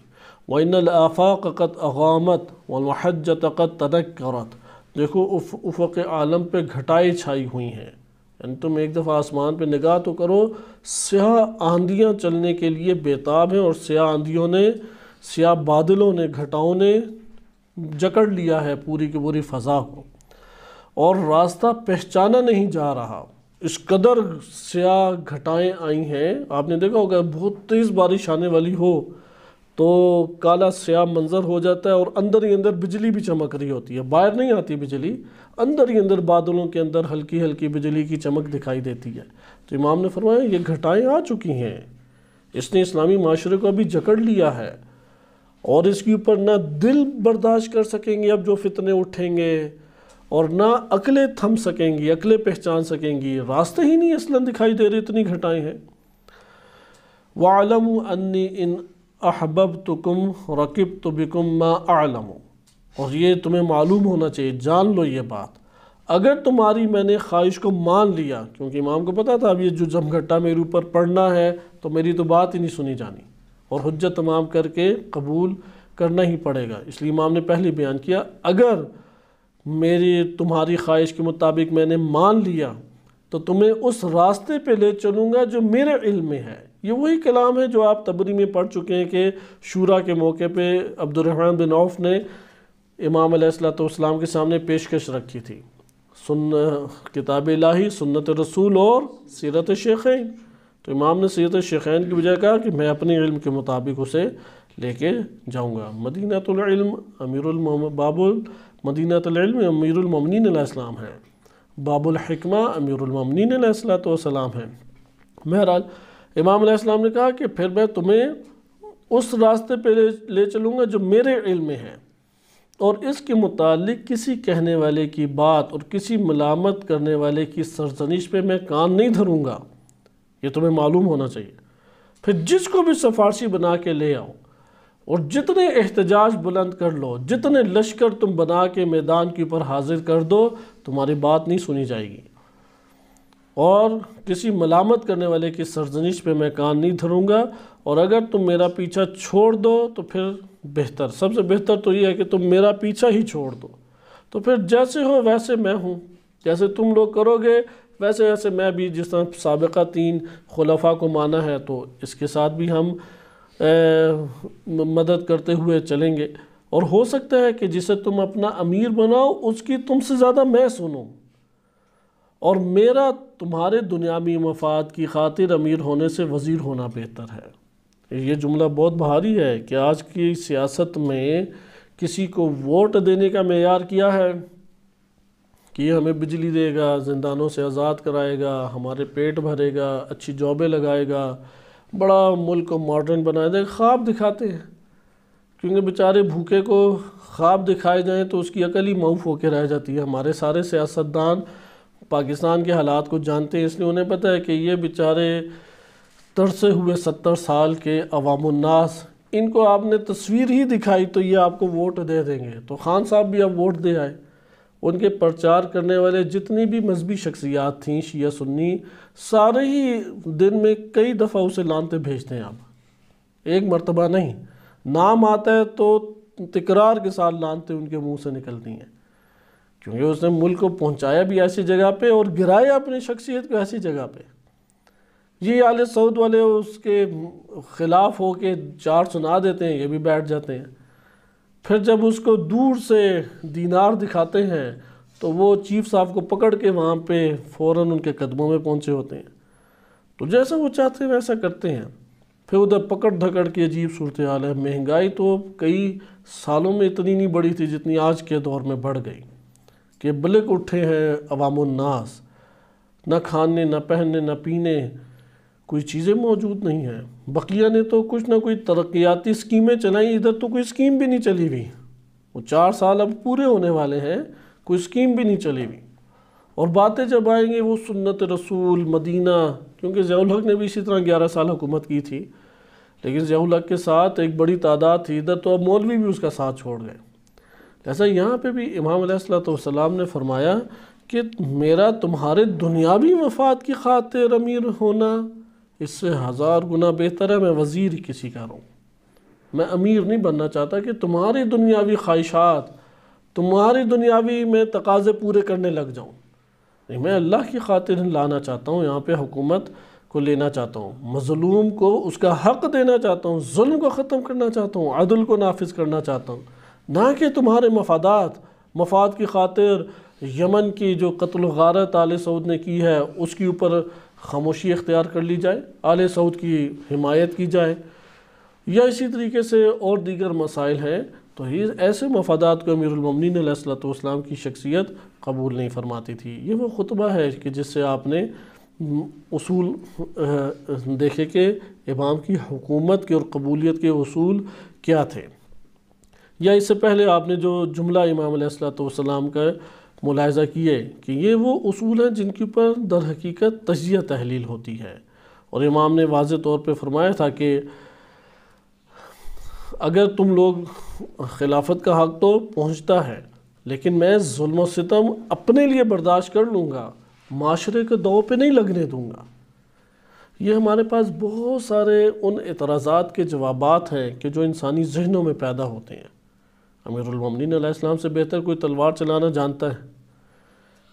वन आफ़ाक़ क़त अगामत वहजत क़त तनक करत देखो, उफ उफ़ आलम पे घटाई छाई हुई हैं। यानी तुम एक दफ़ा आसमान पे निगाह तो करो, स्याह आंधियाँ चलने के लिए बेताब हैं, और स्याह आंधियों ने, स्याह बादलों ने, घटाओं ने जकड़ लिया है पूरी की पूरी फ़ज़ा को। और रास्ता पहचाना नहीं जा रहा। इस कदर स्याह घटाएँ आई हैं। आपने देखा होगा, बहुत तेज़ बारिश आने वाली हो तो काला स्याह मंज़र हो जाता है और अंदर ही अंदर बिजली भी चमक रही होती है। बाहर नहीं आती बिजली, अंदर ही अंदर बादलों के अंदर हल्की हल्की बिजली की चमक दिखाई देती है। तो इमाम ने फरमाया, ये घटाएँ आ चुकी हैं। इसने इस्लामी माशरे को अभी जकड़ लिया है और इसके ऊपर ना दिल बर्दाश्त कर सकेंगे। अब जो फितने उठेंगे और ना अकलें थम सकेंगी, अकलें पहचान सकेंगी। रास्ते ही नहीं असलन दिखाई दे रहे, इतनी घटाएँ हैं। वालम अन्नी इन अहबब तुकुम रकिब तो बिकुम मा आलम और ये तुम्हें मालूम होना चाहिए, जान लो ये बात। अगर तुम्हारी मैंने ख्वाहिश को मान लिया, क्योंकि इमाम को पता था, अब ये जो जमघट्टा मेरे ऊपर पढ़ना है तो मेरी तो बात ही नहीं सुनी जानी। और हजत तमाम करके कबूल करना ही पड़ेगा। इसलिए इमाम ने पहले बयान किया, अगर मेरी तुम्हारी ख्वाहिश के मुताबिक मैंने मान लिया तो तुम्हें उस रास्ते पे ले चलूँगा जो मेरे इल्म में है। ये वही कलाम है जो आप तबरी में पढ़ चुके हैं कि शूरा के मौके पे अब्दुलरहमान बिन औफ ने इमाम सलाम के सामने पेशकश रखी थी। सुन किताब लाही सुन्नत रसूल और सीरत शेखैन। तो इमाम ने सीरत शेखैन की बजाय कहा कि मैं अपने इल्म के मुताबिक उसे लेके जाऊँगा। मदीनतुल्म अमीर बाबुल मदीनतुल्म अमीरमिन इस्लाम है बाबुलहकमा अमीरमिन सलाम है। बहरहाल इमाम ने कहा कि फिर मैं तुम्हें उस रास्ते पे ले, ले चलूँगा जो मेरे इल्म में है। और इसके मुतालिक किसी कहने वाले की बात और किसी मलामत करने वाले की सरजनिश पे मैं कान नहीं धरूँगा। ये तुम्हें मालूम होना चाहिए। फिर जिसको भी सफारशी बना के ले आओ और जितने एहतजाज बुलंद कर लो, जितने लश्कर तुम बना के मैदान के ऊपर हाजिर कर दो, तुम्हारी बात नहीं सुनी जाएगी। और किसी मलामत करने वाले की सरजनिश पे मैं कान नहीं धरूँगा, और अगर तुम मेरा पीछा छोड़ दो तो फिर बेहतर। सबसे बेहतर तो ये है कि तुम मेरा पीछा ही छोड़ दो। तो फिर जैसे हो वैसे मैं हूँ। जैसे तुम लोग करोगे वैसे वैसे मैं भी जिस तरह सबका तीन खुलफा को माना है तो इसके साथ भी हम मदद करते हुए चलेंगे। और हो सकता है कि जिसे तुम अपना अमीर बनाओ, उसकी तुमसे ज़्यादा मैं सुनूँ। और मेरा तुम्हारे दुनियावी मफाद की खातिर अमीर होने से वज़ीर होना बेहतर है। ये जुमला बहुत भारी है कि आज की सियासत में किसी को वोट देने का मैार किया है कि हमें बिजली देगा, ज़िंदानों से आज़ाद कराएगा, हमारे पेट भरेगा, अच्छी जॉबें लगाएगा बड़ा मुल्क को मॉडर्न बना देगा ख्वाब दिखाते हैं। क्योंकि बेचारे भूखे को ख्वाब दिखाए जाएँ तो उसकी अकल ही मऊफ होकर रह जाती है। हमारे सारे सियासतदान पाकिस्तान के हालात को जानते हैं, इसलिए उन्हें पता है कि ये बेचारे तरसे हुए सत्तर साल के अवामनास इनको आपने तस्वीर ही दिखाई तो ये आपको वोट दे देंगे। तो खान साहब भी अब वोट दे आए। उनके प्रचार करने वाले जितनी भी मजहबी शख्सियात थीं, शिया, सुन्नी, सारे ही दिन में कई दफ़ा उसे लानते भेजते हैं आप। एक मरतबा नहीं, नाम आता है तो तकरार के साथ लानते उनके मुँह से निकलती हैं। क्योंकि उसने मुल्क को पहुँचाया भी ऐसी जगह पे और गिराया अपनी शख्सियत को ऐसी जगह पे। ये आल सऊद वाले उसके ख़िलाफ़ हो के चार सुना देते हैं, ये भी बैठ जाते हैं। फिर जब उसको दूर से दीनार दिखाते हैं तो वो चीफ साहब को पकड़ के वहाँ पे फ़ौर उनके कदमों में पहुँचे होते हैं। तो जैसा वो चाहते हैं, वैसा करते हैं। फिर उधर पकड़ धकड़ की अजीब सूरत हाल है। महँगाई तो कई सालों में इतनी नहीं बढ़ी थी जितनी आज के दौर में बढ़ गई। कि बलक उठे हैं अवामनास न खाने, न पहनने, न पीने। कोई चीज़ें मौजूद नहीं हैं। बकिया ने तो कुछ ना कोई तरक्याती स्कीमें चलाई, इधर तो कोई स्कीम भी नहीं चली हुई। वो चार साल अब पूरे होने वाले हैं, कोई स्कीम भी नहीं चली हुई। और बातें जब आएँगी, वो सुन्नत रसूल, मदीना, क्योंकि जयाल ने भी इसी तरह ग्यारह साल हुकूमत की थी। लेकिन जयाल के साथ एक बड़ी तादाद थी, इधर तो अब मौलवी भी उसका साथ छोड़ गए। ऐसा यहाँ पे भी इमाम सलाम ने फरमाया कि मेरा तुम्हारे दुनियावी मफाद की खातिर अमीर होना इससे हज़ार गुना बेहतर है, मैं वज़ीर किसी का रहूँ। मैं अमीर नहीं बनना चाहता कि तुम्हारी दुनियावी ख्वाहिशात, तुम्हारी दुनियावी में तकाज़े पूरे करने लग जाऊँ। नहीं, मैं अल्लाह की खातिर लाना चाहता हूँ, यहाँ पे हुकूमत को लेना चाहता हूँ, मज़लूम को, उसका हक़ देना चाहता हूँ, जुल्म को ख़त्म करना चाहता हूँ, अदल को नाफिज करना चाहता हूँ। ना कि तुम्हारे मफादात, मफाद की खातिर यमन की जो कत्ल गारत आल सऊद ने की है, उसके ऊपर खामोशी अख्तियार कर ली जाए, आल सऊद की हिमायत की जाए, या इसी तरीके से और दीगर मसाइल हैं तो ये ऐसे मफादात को अमीरमिन की शख्सियत कबूल नहीं फरमाती थी। ये वो खुतबा है कि जिससे आपने उसूल देखे कि इमाम की हुकूमत के और कबूलियत के असूल क्या थे। या इससे पहले आपने जो जुमला इमाम सलाम का मुलायजा किए कि ये वो असूल हैं जिनके ऊपर दर हकीकत तजिया तहलील होती है। और इमाम ने वाज तौर पर फरमाया था कि अगर तुम लोग खिलाफत का हक़ तो पहुँचता है, लेकिन मैं जुल्म सितम अपने लिए बर्दाश्त कर लूँगा, माशरे के दौ पे नहीं लगने दूँगा। ये हमारे पास बहुत सारे उन एतराज़ात के जवाबात हैं कि जो इंसानी जहनों में पैदा होते हैं। अमीरमिन से बेहतर कोई तलवार चलाना जानता है।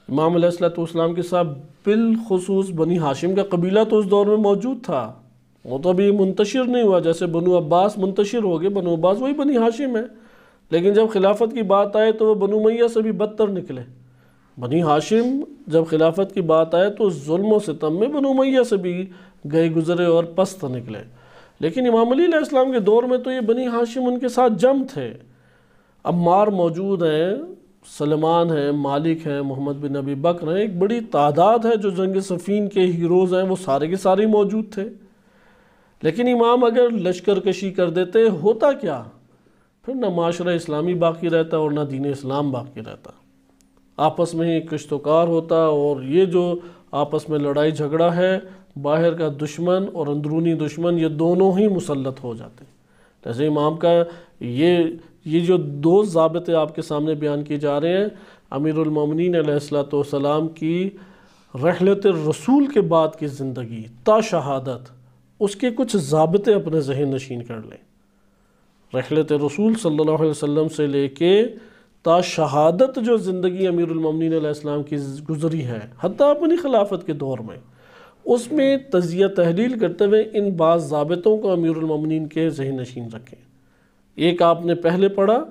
इमाम सलाम के साथ बिलखसूस बनी हाशिम का कबीला तो उस दौर में मौजूद था। वो तो अभी मुंतशिर नहीं हुआ, जैसे बनु अब्बास मुंतशिर हो गए, बनु अब्बास वही बनी हाशिम है। लेकिन जब खिलाफत की बात आए तो वह बनु मैया से भी बदतर निकले। बनी हाशिम जब खिलाफत की बात आए तो जुल्म सितम में बनु मैया से भी गए गुजरे और पस्त निकले। लेकिन इमाम अली के दौर में तो ये बनी हाशिम उनके साथ जम थे। अब मार मौजूद हैं, सलमान हैं, मालिक हैं, मोहम्मद बिन नबी बकर हैं। एक बड़ी तादाद है जो जंग सफ़ीन के हीरोज़ हैं, वो सारे के सारे मौजूद थे। लेकिन इमाम अगर लश्कर कशी कर देते, होता क्या? फिर ना माशरा इस्लामी बाकी रहता और ना दीन इस्लाम बाकी रहता। आपस में ही कश्तकार होता और ये जो आपस में लड़ाई झगड़ा है, बाहर का दुश्मन और अंदरूनी दुश्मन, ये दोनों ही मुसलत हो जाते। जैसे इमाम का ये ये जो दो जबते आपके सामने बयान किए जा रहे हैं अमीरमिन सलाम की रहलत रसूल के बाद की ज़िंदगी, ता शहादत, उसके कुछ जबते अपने जहन नशीन कर लें। रहलत रसूल सल्लल्लाहु अलैहि वसल्लम से लेके ता शहादत जो ज़िंदगी अमीरमिन की गुज़री है हती अपनी खिलाफत के दौर में, उसमें तजिया तहलील करते हुए इन बाज़ को अमीरमिन के जहन नशीन रखें। एक आपने पहले पढ़ा,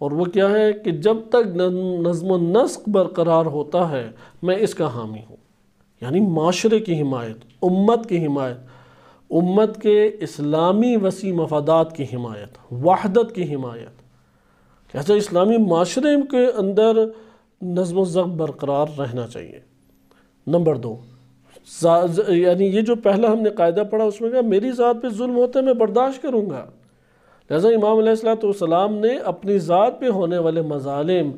और वो क्या है कि जब तक नज़म नस्क बरकरार होता है, मैं इसका हामी हूँ। यानी माशरे की हिमायत, उम्मत की हिमायत, उम्मत के इस्लामी वसी मफादात की हिमायत, वहदत की हिमायत। जैसे इस्लामी माशरे के अंदर नज़म ज़ब बरकरार रहना चाहिए। नंबर दो यानी ये जो पहला हमने कायदा पढ़ा, उसमें कहा, मेरी ज़ात पे जुल्म होते मैं बर्दाश्त करूँगा। लिहाजा इमाम सलाम ने अपनी ज़ात पे होने वाले मजालिम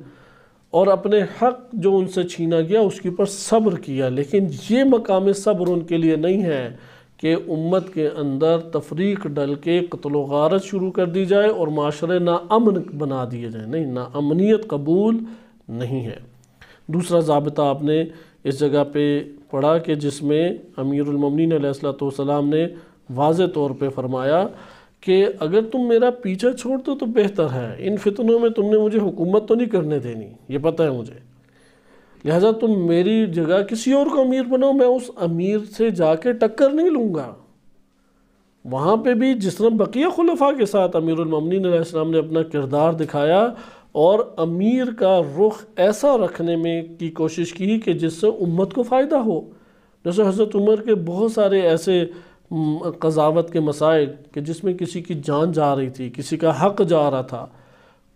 और अपने हक जो उनसे छीना गया, उसके ऊपर सब्र किया। लेकिन ये मकाम सब्र उनके लिए नहीं है कि उम्मत के अंदर तफरीक डल के कत्ल गारत शुरू कर दी जाए और माशरे ना अमन बना दिए जाए। नहीं ना अमनीत कबूल नहीं है। दूसरा जबता आपने इस जगह पे पढ़ा कि जिसमें अमीरमिन सलाम ने वाज तौर पर फरमाया कि अगर तुम मेरा पीछा छोड़ दो तो बेहतर है। इन फितनों में तुमने मुझे हुकूमत तो नहीं करने देनी, ये पता है मुझे। लिहाजा तुम मेरी जगह किसी और को अमीर बनाओ, मैं उस अमीर से जाके टक्कर नहीं लूँगा। वहाँ पे भी जिस तरह बकिया खुलफा के साथ अमीर अमीरमिन ने अपना किरदार दिखाया और अमीर का रुख ऐसा रखने में की कोशिश की कि जिससे उम्मत को फ़ायदा हो। जैसे हज़रत उमर के बहुत सारे ऐसे कजावत के मसाइल कि जिसमें किसी की जान जा रही थी, किसी का हक जा रहा था,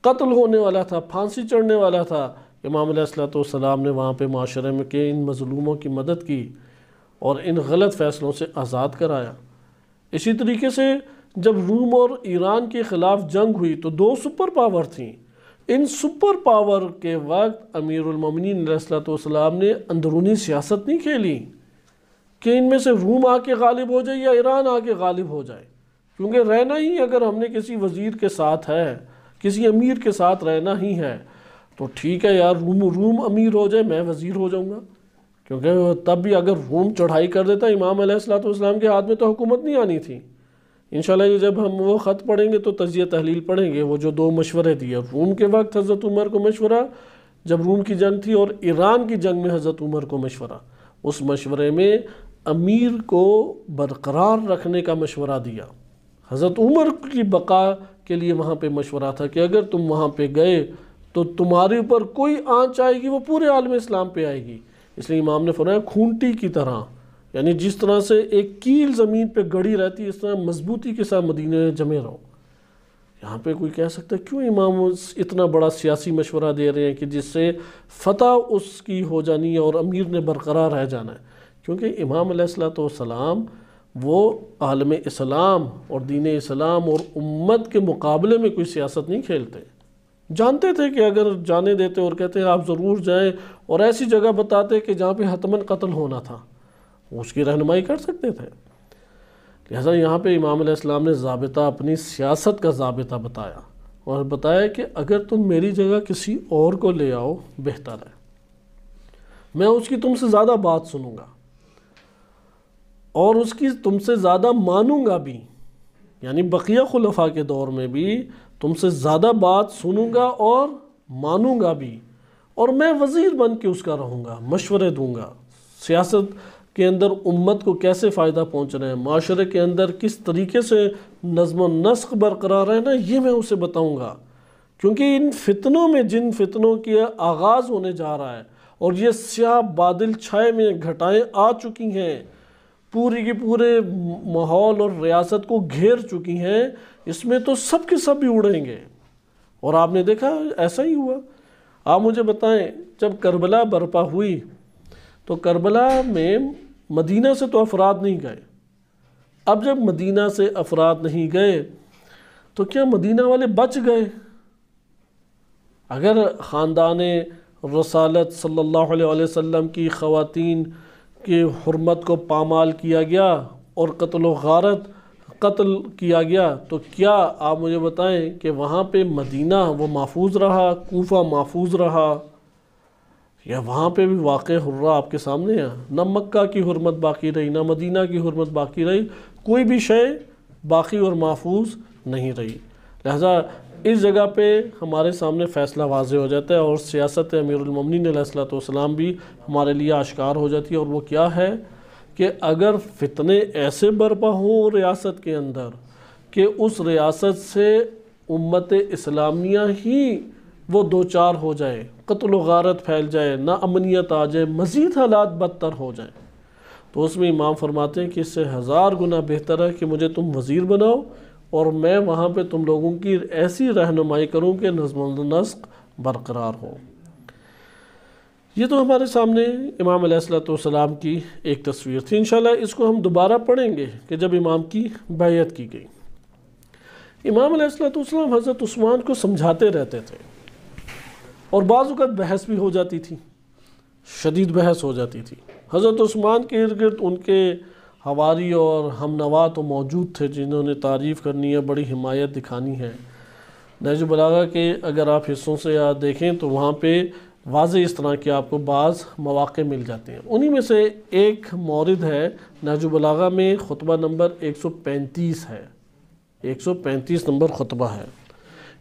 कत्ल होने वाला था, फांसी चढ़ने वाला था। इमाम सलाम ने वहाँ पे माशरे में के इन मज़लूमों की मदद की और इन गलत फ़ैसलों से आज़ाद कराया। इसी तरीके से जब रूम और ईरान के ख़िलाफ़ जंग हुई तो दो सुपर पावर थीं। इन सुपर पावर के वक्त अमीरमिन सलाम ने अंदरूनी सियासत नहीं खेली। कि इनमें से रूम आके गालिब हो जाए या ईरान आके गालिब हो जाए। क्योंकि रहना ही अगर हमने किसी वज़ीर के साथ है, किसी अमीर के साथ रहना ही है तो ठीक है यार, रूम रूम अमीर हो जाए, मैं वज़ीर हो जाऊँगा। क्योंकि तब भी अगर रूम चढ़ाई कर देता इमाम सलाम के हाथ में तो हुकूमत नहीं आनी थी। इन ये जब हम वो ख़त पढ़ेंगे तो तजिया तहलील पढ़ेंगे, वो जो दो मशवरे दिए। रूम के वक्त हज़रत उमर को मशवरा, जब रूम की जंग थी और ईरान की जंग में हज़रत उमर को मशवरा। उस मशवरे में अमीर को बरकरार रखने का मशवरा दिया। हज़रत उमर की बका के लिए वहाँ पे मशवरा था कि अगर तुम वहाँ पे गए तो तुम्हारे ऊपर कोई आँच आएगी, वो पूरे आलम इस्लाम पे आएगी। इसलिए इमाम ने फरमाया, खूंटी की तरह, यानी जिस तरह से एक कील ज़मीन पे गड़ी रहती है, इस तरह मजबूती के साथ मदीने में जमे रहो। यहाँ पे कोई कह सकता है, क्यों इमाम इतना बड़ा सियासी मशवरा दे रहे हैं कि जिससे फ़तह उसकी हो जानी है और अमीर ने बरकरार रह जाना है? क्योंकि इमाम सलाम वो आलम इस्लाम और दीन इस्लाम और उम्मत के मुकाबले में कोई सियासत नहीं खेलते। जानते थे कि अगर जाने देते और कहते आप ज़रूर जाएँ। और ऐसी जगह बताते कि जहाँ पे हतमन कत्ल होना था, उसकी रहनुमाई कर सकते थे। लिहाजा यहाँ पे इमाम इस्लाम ने जबता, अपनी सियासत का जबता बताया और बताया कि अगर तुम मेरी जगह किसी और को ले आओ, बेहतर है। मैं उसकी तुमसे ज़्यादा बात सुनूँगा। और उसकी तुमसे ज़्यादा मानूँगा भी, यानी बकिया खुलफा के दौर में भी तुमसे ज़्यादा बात सुनूँगा और मानूँगा भी, और मैं वज़ीर बन के उसका रहूँगा, मशवरे दूँगा। सियासत के अंदर उम्मत को कैसे फ़ायदा पहुँच रहे हैं? माशरे के अंदर किस तरीके से नज़म नस्क बरकरार है ना ये मैं उसे बताऊँगा। क्योंकि इन फितनों में जिन फितनों के आगाज़ होने जा रहा है, और ये स्याह बादल छाए में घटाएँ आ चुकी हैं पूरी की पूरे माहौल और रियासत को घेर चुकी हैं, इसमें तो सब के सब भी उड़ेंगे। और आपने देखा, ऐसा ही हुआ। आप मुझे बताएँ, जब करबला बर्पा हुई तो करबला में मदीना से तो अफराद नहीं गए। अब जब मदीना से अफराद नहीं गए तो क्या मदीना वाले बच गए? अगर ख़ानदान रसालत सल्लल्लाहु अलैहि वसल्लम की ख़वातीन की हरमत को पामाल किया गया और कत्ल गारत कत्ल किया गया। तो क्या आप मुझे बताएँ कि वहाँ पे मदीना वो महफूज रहा, कोफा महफूज रहा? या वहाँ पे भी वाक़ हुर्रा आपके सामने है? न मक्का की हरमत बाकी रही, ना मदीना की हरमत बाकी रही। कोई भी शय बाकी और महफूज नहीं रही। लिहाजा इस जगह पे हमारे सामने फ़ैसला वाज हो जाता है और सियासत अमीरमिन सलाम भी हमारे लिए आश्कार हो जाती है। और वो क्या है कि अगर फितने ऐसे बरपा हों रियासत के अंदर कि उस रियासत से उम्मत इस्लामिया ही वो दो चार हो जाए, कत्ल गारत फैल जाए, ना अमनीत आ जाए, मज़ीद हालात बदतर हो जाए। तो उसमें इमाम फरमाते हैं कि इससे हज़ार गुना बेहतर है कि मुझे तुम वज़ीर बनाओ और मैं वहाँ पे तुम लोगों की ऐसी रहनुमाई करूँ कि नज़म नस्क बरकरार हो। ये तो हमारे सामने इमाम सलाम की एक तस्वीर थी। इंशाल्लाह इसको हम दोबारा पढ़ेंगे कि जब इमाम की बैत की गई। इमाम अलैहिस्सलाम हज़रत उस्मान को समझाते रहते थे और बाज़त बहस भी हो जाती थी, शदीद बहस हो जाती थी। हज़रत उस्मान के इर्द गिर्द उनके हवारी और हमनवा तो मौजूद थे जिन्होंने तारीफ़ करनी है बड़ी हिमायत दिखानी है। नज बलागा के अगर आप हिस्सों से या देखें तो वहाँ पर वाज इस तरह के आपको बाज़ मौाक़े मिल जाते हैं। उन्हीं में से एक मौरद है नज बलागा में ख़ुतबा नंबर 135 है। 135 नंबर ख़ुतबा है।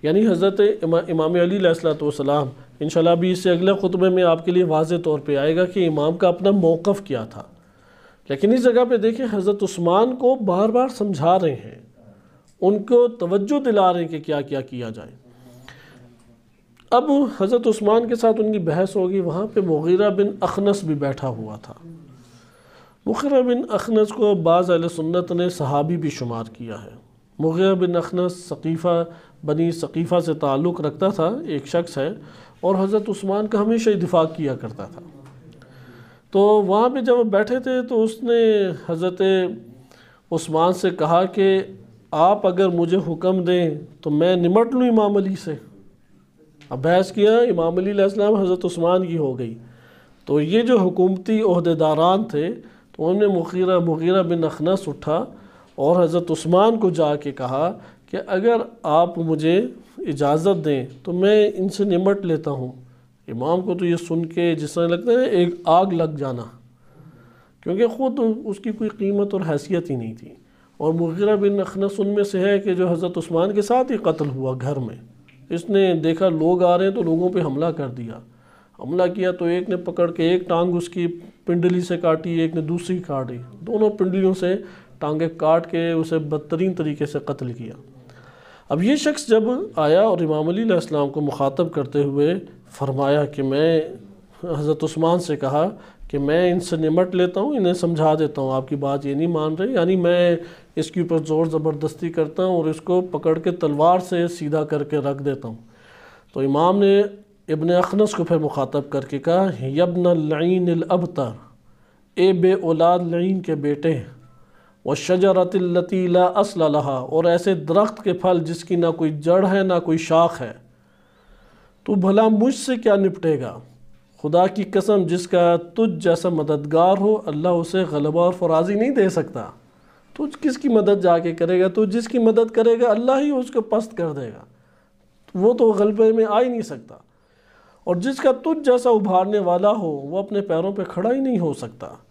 यानी हज़रत इमा, इमाम अली सलाम इन भी इससे अगले ख़ुतबे में आपके लिए वाज तौर पर आएगा कि इमाम का अपना मौक़ क्या था। लेकिन इस जगह पे देखें हज़रत उस्मान को बार बार समझा रहे हैं। उनको तवज्जो दिला रहे हैं कि क्या क्या किया जाए। अब हज़रत उस्मान के साथ उनकी बहस होगी। वहाँ पे मुगीरा बिन अखनस भी बैठा हुआ था। मुगीरा बिन अखनस को बाज़ सुन्नत ने सहाबी भी शुमार किया है। मुगीरा बिन अखनस सकीफ़ा, बनी सकीफ़ा से ताल्लुक़ रखता था, एक शख्स है, और हज़रत उस्मान का हमेशा ही दिफा किया करता था। तो वहाँ पे जब बैठे थे तो उसने हज़रत उस्मान से कहा कि आप अगर मुझे हुक्म दें तो मैं निमट लूँ इमाम अली से। अब बहस किया, इमाम अली इस्लाम हज़रत उस्मान की हो गई। तो ये जो हुकूमती अहदेदारान थे तो उन्होंने मुखीरा मुगीरा बिन अखनस उठा और हज़रत उस्मान को जाके कहा कि अगर आप मुझे इजाज़त दें तो मैं इनसे निमट लेता हूँ। इमाम को तो ये सुन के जिस तरह लगता है एक आग लग जाना। क्योंकि ख़ुद उसकी कोई कीमत और हैसियत ही नहीं थी। और मुगीरा बिन अखनस उनमें से है कि जो हज़रत उस्मान के साथ ही कत्ल हुआ घर में। इसने देखा लोग आ रहे हैं तो लोगों पे हमला कर दिया। हमला किया तो एक ने पकड़ के एक टांग उसकी पिंडली से काटी, एक ने दूसरी काटी। दोनों पिंडलियों से टांगे काट के उसे बदतरीन तरीके से कत्ल किया। अब ये शख्स जब आया और इमाम अली इस्लाम को मुखातब करते हुए फरमाया कि मैं, हज़रत उस्मान से कहा कि मैं इनसे निमट लेता हूँ, इन्हें समझा देता हूँ। आपकी बात ये नहीं मान रहे, यानी मैं इसके ऊपर ज़ोर ज़बरदस्ती करता हूँ और इसको पकड़ के तलवार से सीधा करके रख देता हूँ। तो इमाम ने इबन अखनस को फिर मुखातब करके कहा, यबन लईन अबतर, ए बे औलाद लईन के बेटे, व शजरतलतीला असलहा और ऐसे दरख्त के फल जिसकी ना कोई जड़ है, ना कोई शाख है। तो भला मुझसे क्या निपटेगा? खुदा की कसम, जिसका तुझ जैसा मददगार हो, अल्लाह उसे गलबा और फराजी नहीं दे सकता। तुझ किसकी मदद जाके करेगा? तो जिसकी मदद करेगा, अल्लाह ही उसको पस्त कर देगा। वो तो गलबे में आ ही नहीं सकता। और जिसका तुझ जैसा उभारने वाला हो, वो अपने पैरों पे खड़ा ही नहीं हो सकता।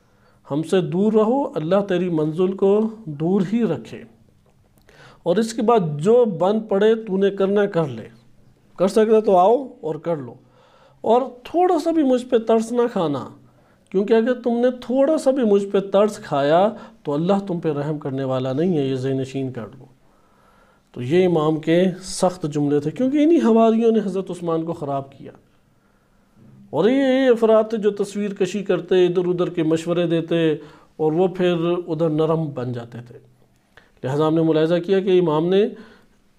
हमसे दूर रहो, अल्लाह तेरी मंजिल को दूर ही रखे। और इसके बाद जो बन पड़े, तूने करना कर ले। कर सकते तो आओ और कर लो। और थोड़ा सा भी मुझ पर तर्स ना खाना, क्योंकि अगर तुमने थोड़ा सा भी मुझ पर तर्स खाया तो अल्लाह तुम पे रहम करने वाला नहीं है, ये जैनशीन कर लो। तो ये इमाम के सख्त जुमले थे, क्योंकि इन्हीं हवारियों ने हज़रत उस्मान को ख़राब किया। और ये ये अफराद जो तस्वीर कशी करते इधर उधर के मशवरे देते, और वो फिर उधर नरम बन जाते थे। लिहाजा हमने मुलायजा किया कि इमाम ने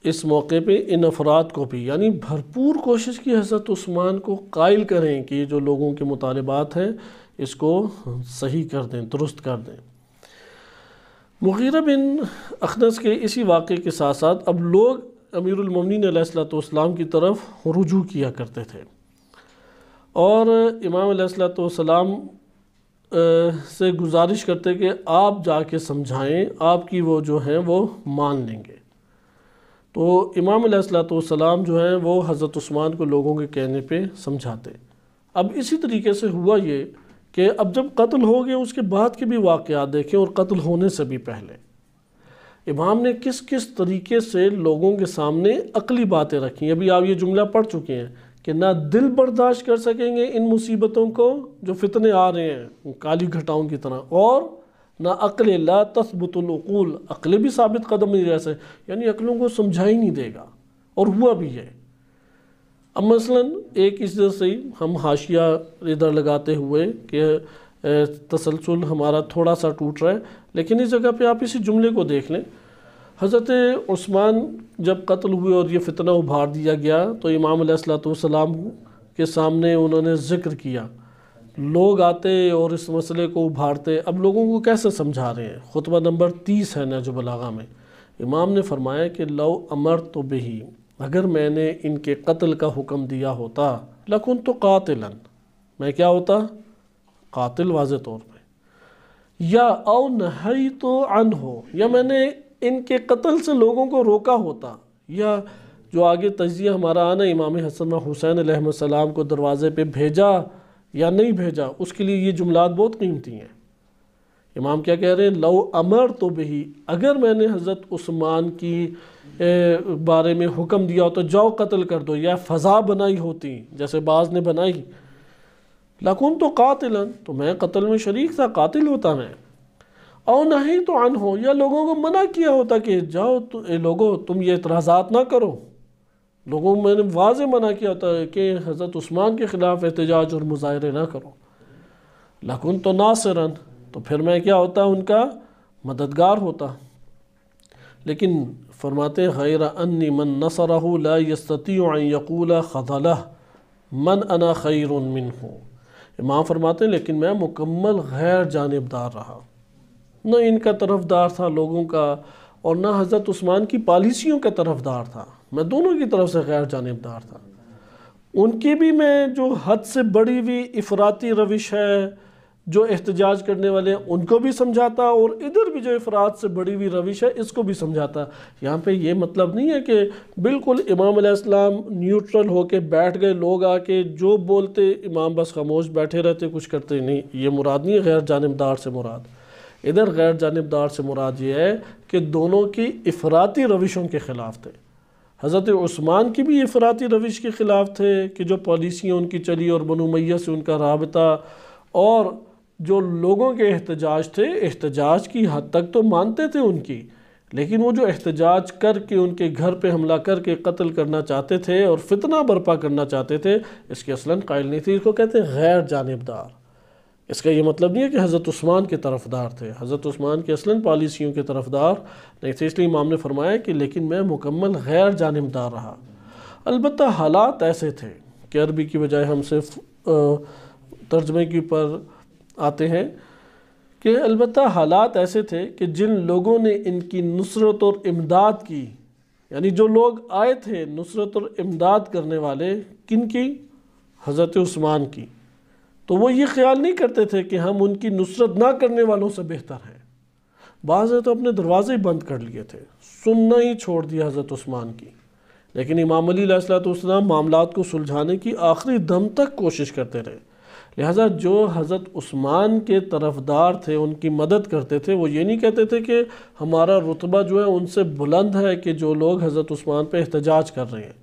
इस मौके पे इन अफराद को भी, यानी भरपूर कोशिश की हज़रत उस्मान को कायल करें कि जो लोगों के मुतालबात हैं, इसको सही कर दें, दुरुस्त कर दें। मुगीरा बिन अखनस के इसी वाक़े के साथ साथ अब लोग अमीरमिन सलाम की तरफ़ रुजू किया करते थे। और इमाम सलाम से गुजारिश करते कि आप जाके समझाएँ, आपकी वो जो हैं वो मान लेंगे। तो इमाम सलाम जो हैं, वो हज़रत उस्मान को लोगों के कहने पे समझाते। अब इसी तरीके से हुआ ये कि अब जब कत्ल हो गए उसके बाद के भी वाक़ात देखें और कत्ल होने से भी पहले। इमाम ने किस किस तरीके से लोगों के सामने अकली बातें रखी अभी आप ये जुमला पढ़ चुके हैं कि ना दिल बर्दाश्त कर सकेंगे इन मुसीबतों को जो फितने आ रहे हैं, काली घटाओं की तरह, और ना अक्ल ला तस्बतुलूल अक्ल भी साबित कदम नहीं रह सकते। यानी अक्लों को समझा ही नहीं देगा। और हुआ भी है। अब मसलन एक इस तरह से हम हाशिया इधर लगाते हुए कि तसलसल हमारा थोड़ा सा टूट रहा है। लेकिन इस जगह पे आप इसी जुमले को देख लें। हज़रत उस्मान जब कत्ल हुए और ये फितना उभार दिया गया तो इमाम सलाम के सामने उन्होंने ज़िक्र किया। लोग आते और इस मसले को उभारते। अब लोगों को कैसे समझा रहे हैं? खुतबा नंबर तीस है नजो बलागा में। इमाम ने फरमाया कि लो अमर तो बही, अगर मैंने इनके कत्ल का हुक्म दिया होता, लकुन तो कातिलन। मैं क्या होता? कातिल वाज तौर पर या औ नही तो अन हो या मैंने इनके कत्ल से लोगों को रोका होता, या जो आगे तजिया हमारा आना इमाम हसन हुसैन सलाम को दरवाज़े पे भेजा या नहीं भेजा उसके लिए ये जुमलात बहुत कीमती हैं। इमाम क्या कह रहे हैं? लो अमर तो बही अगर मैंने हज़रत उस्मान की ए, बारे में हुक्म दिया हो तो जाओ कत्ल कर दो या फ़ज़ा बनाई होती जैसे बाज ने बनाई। लकुन तो कातिलन तो मैं कत्ल में शरीक था कातिल होता मैं। और नहीं तो अन हो या लोगों को मना किया होता कि जाओ तो लोगो तुम ये इतराज़ात ना करो। लोगों को मैंने वाज मना किया है कि हज़रत उस्मान के ख़िलाफ़ एहतजाज और मुजाहरे ना करो। लकुन तो नासरन तो फिर मैं क्या होता, उनका मददगार होता। लेकिन फरमाते, गैर अन्नी मन नसरहू ला यस्तूल खदला मन अना खैर मिन हो इमाम फरमाते हैं लेकिन मैं मुकम्मल गैर जानबदार रहा। न इनका तरफदार था, लोगों का और न हज़रत उस्मान की पॉलिसियों का तरफदार था। मैं दोनों की तरफ़ से गैर जानबदार था। उनकी भी मैं जो हद से बड़ी हुई इफ़राती रविश है, जो एहतजाज करने वाले हैं, उनको भी समझाता और इधर भी जो अफराद से बड़ी हुई रविश है, इसको भी समझाता। यहाँ पे ये मतलब नहीं है कि बिल्कुल इमाम इस्लाम न्यूट्रल होके बैठ गए, लोग आके जो बोलते, इमाम बस खामोश बैठे रहते, कुछ करते नहीं। ये मुराद नहीं है, गैर जानबदार से मुराद। इधर गैर जानबदार से मुराद ये है कि दोनों की इफ़राती रविशों के ख़िलाफ़ थे। हज़रत उस्मान की भी अफराती रविश के ख़िलाफ़ थे कि जो पॉलिसियाँ उनकी चली और बनु मैया से उनका रबता और जो लोगों के एहतजाज थे, एहतजाज की हद तक तो मानते थे उनकी, लेकिन वो जो एहतजाज करके उनके घर पे हमला करके कत्ल करना चाहते थे और फितना बर्पा करना चाहते थे, इसके असलन कायल नहीं थी। इसको कहते हैं गैर जानबदार। इसका ये मतलब नहीं है कि हज़रत उस्मान के तरफदार थे। हज़रत उस्मान के असलन पॉलिसियों के तरफदार नहीं थे, इसलिए इमाम ने फरमाया कि लेकिन मैं मुकम्मल, गैर जानबदार रहा। अलबत् हालात ऐसे थे कि अरबी की बजाय हम सिर्फ़ तर्जमे के ऊपर आते हैं कि अलबत् हालात ऐसे थे कि जिन लोगों ने इनकी नुसरत और इमदाद की, यानी जो लोग आए थे नुसरत और इमदाद करने वाले किन की हज़रत उस्मान की। तो वो ये ख्याल नहीं करते थे कि हम उनकी नुसरत ना करने वालों से बेहतर हैं। बाज़ ने तो अपने दरवाजे ही बंद कर लिए थे। सुनना ही छोड़ दिया हज़रत उस्मान की। लेकिन इमाम अली मामला को सुलझाने की आखिरी दम तक कोशिश करते रहे। लिहाजा जो हज़रत उस्मान के तरफदार थे, उनकी मदद करते थे, वो ये नहीं कहते थे कि हमारा रुतबा जो है उनसे बुलंद है कि जो लोग हज़रत उस्मान पर एहतजाज कर रहे हैं।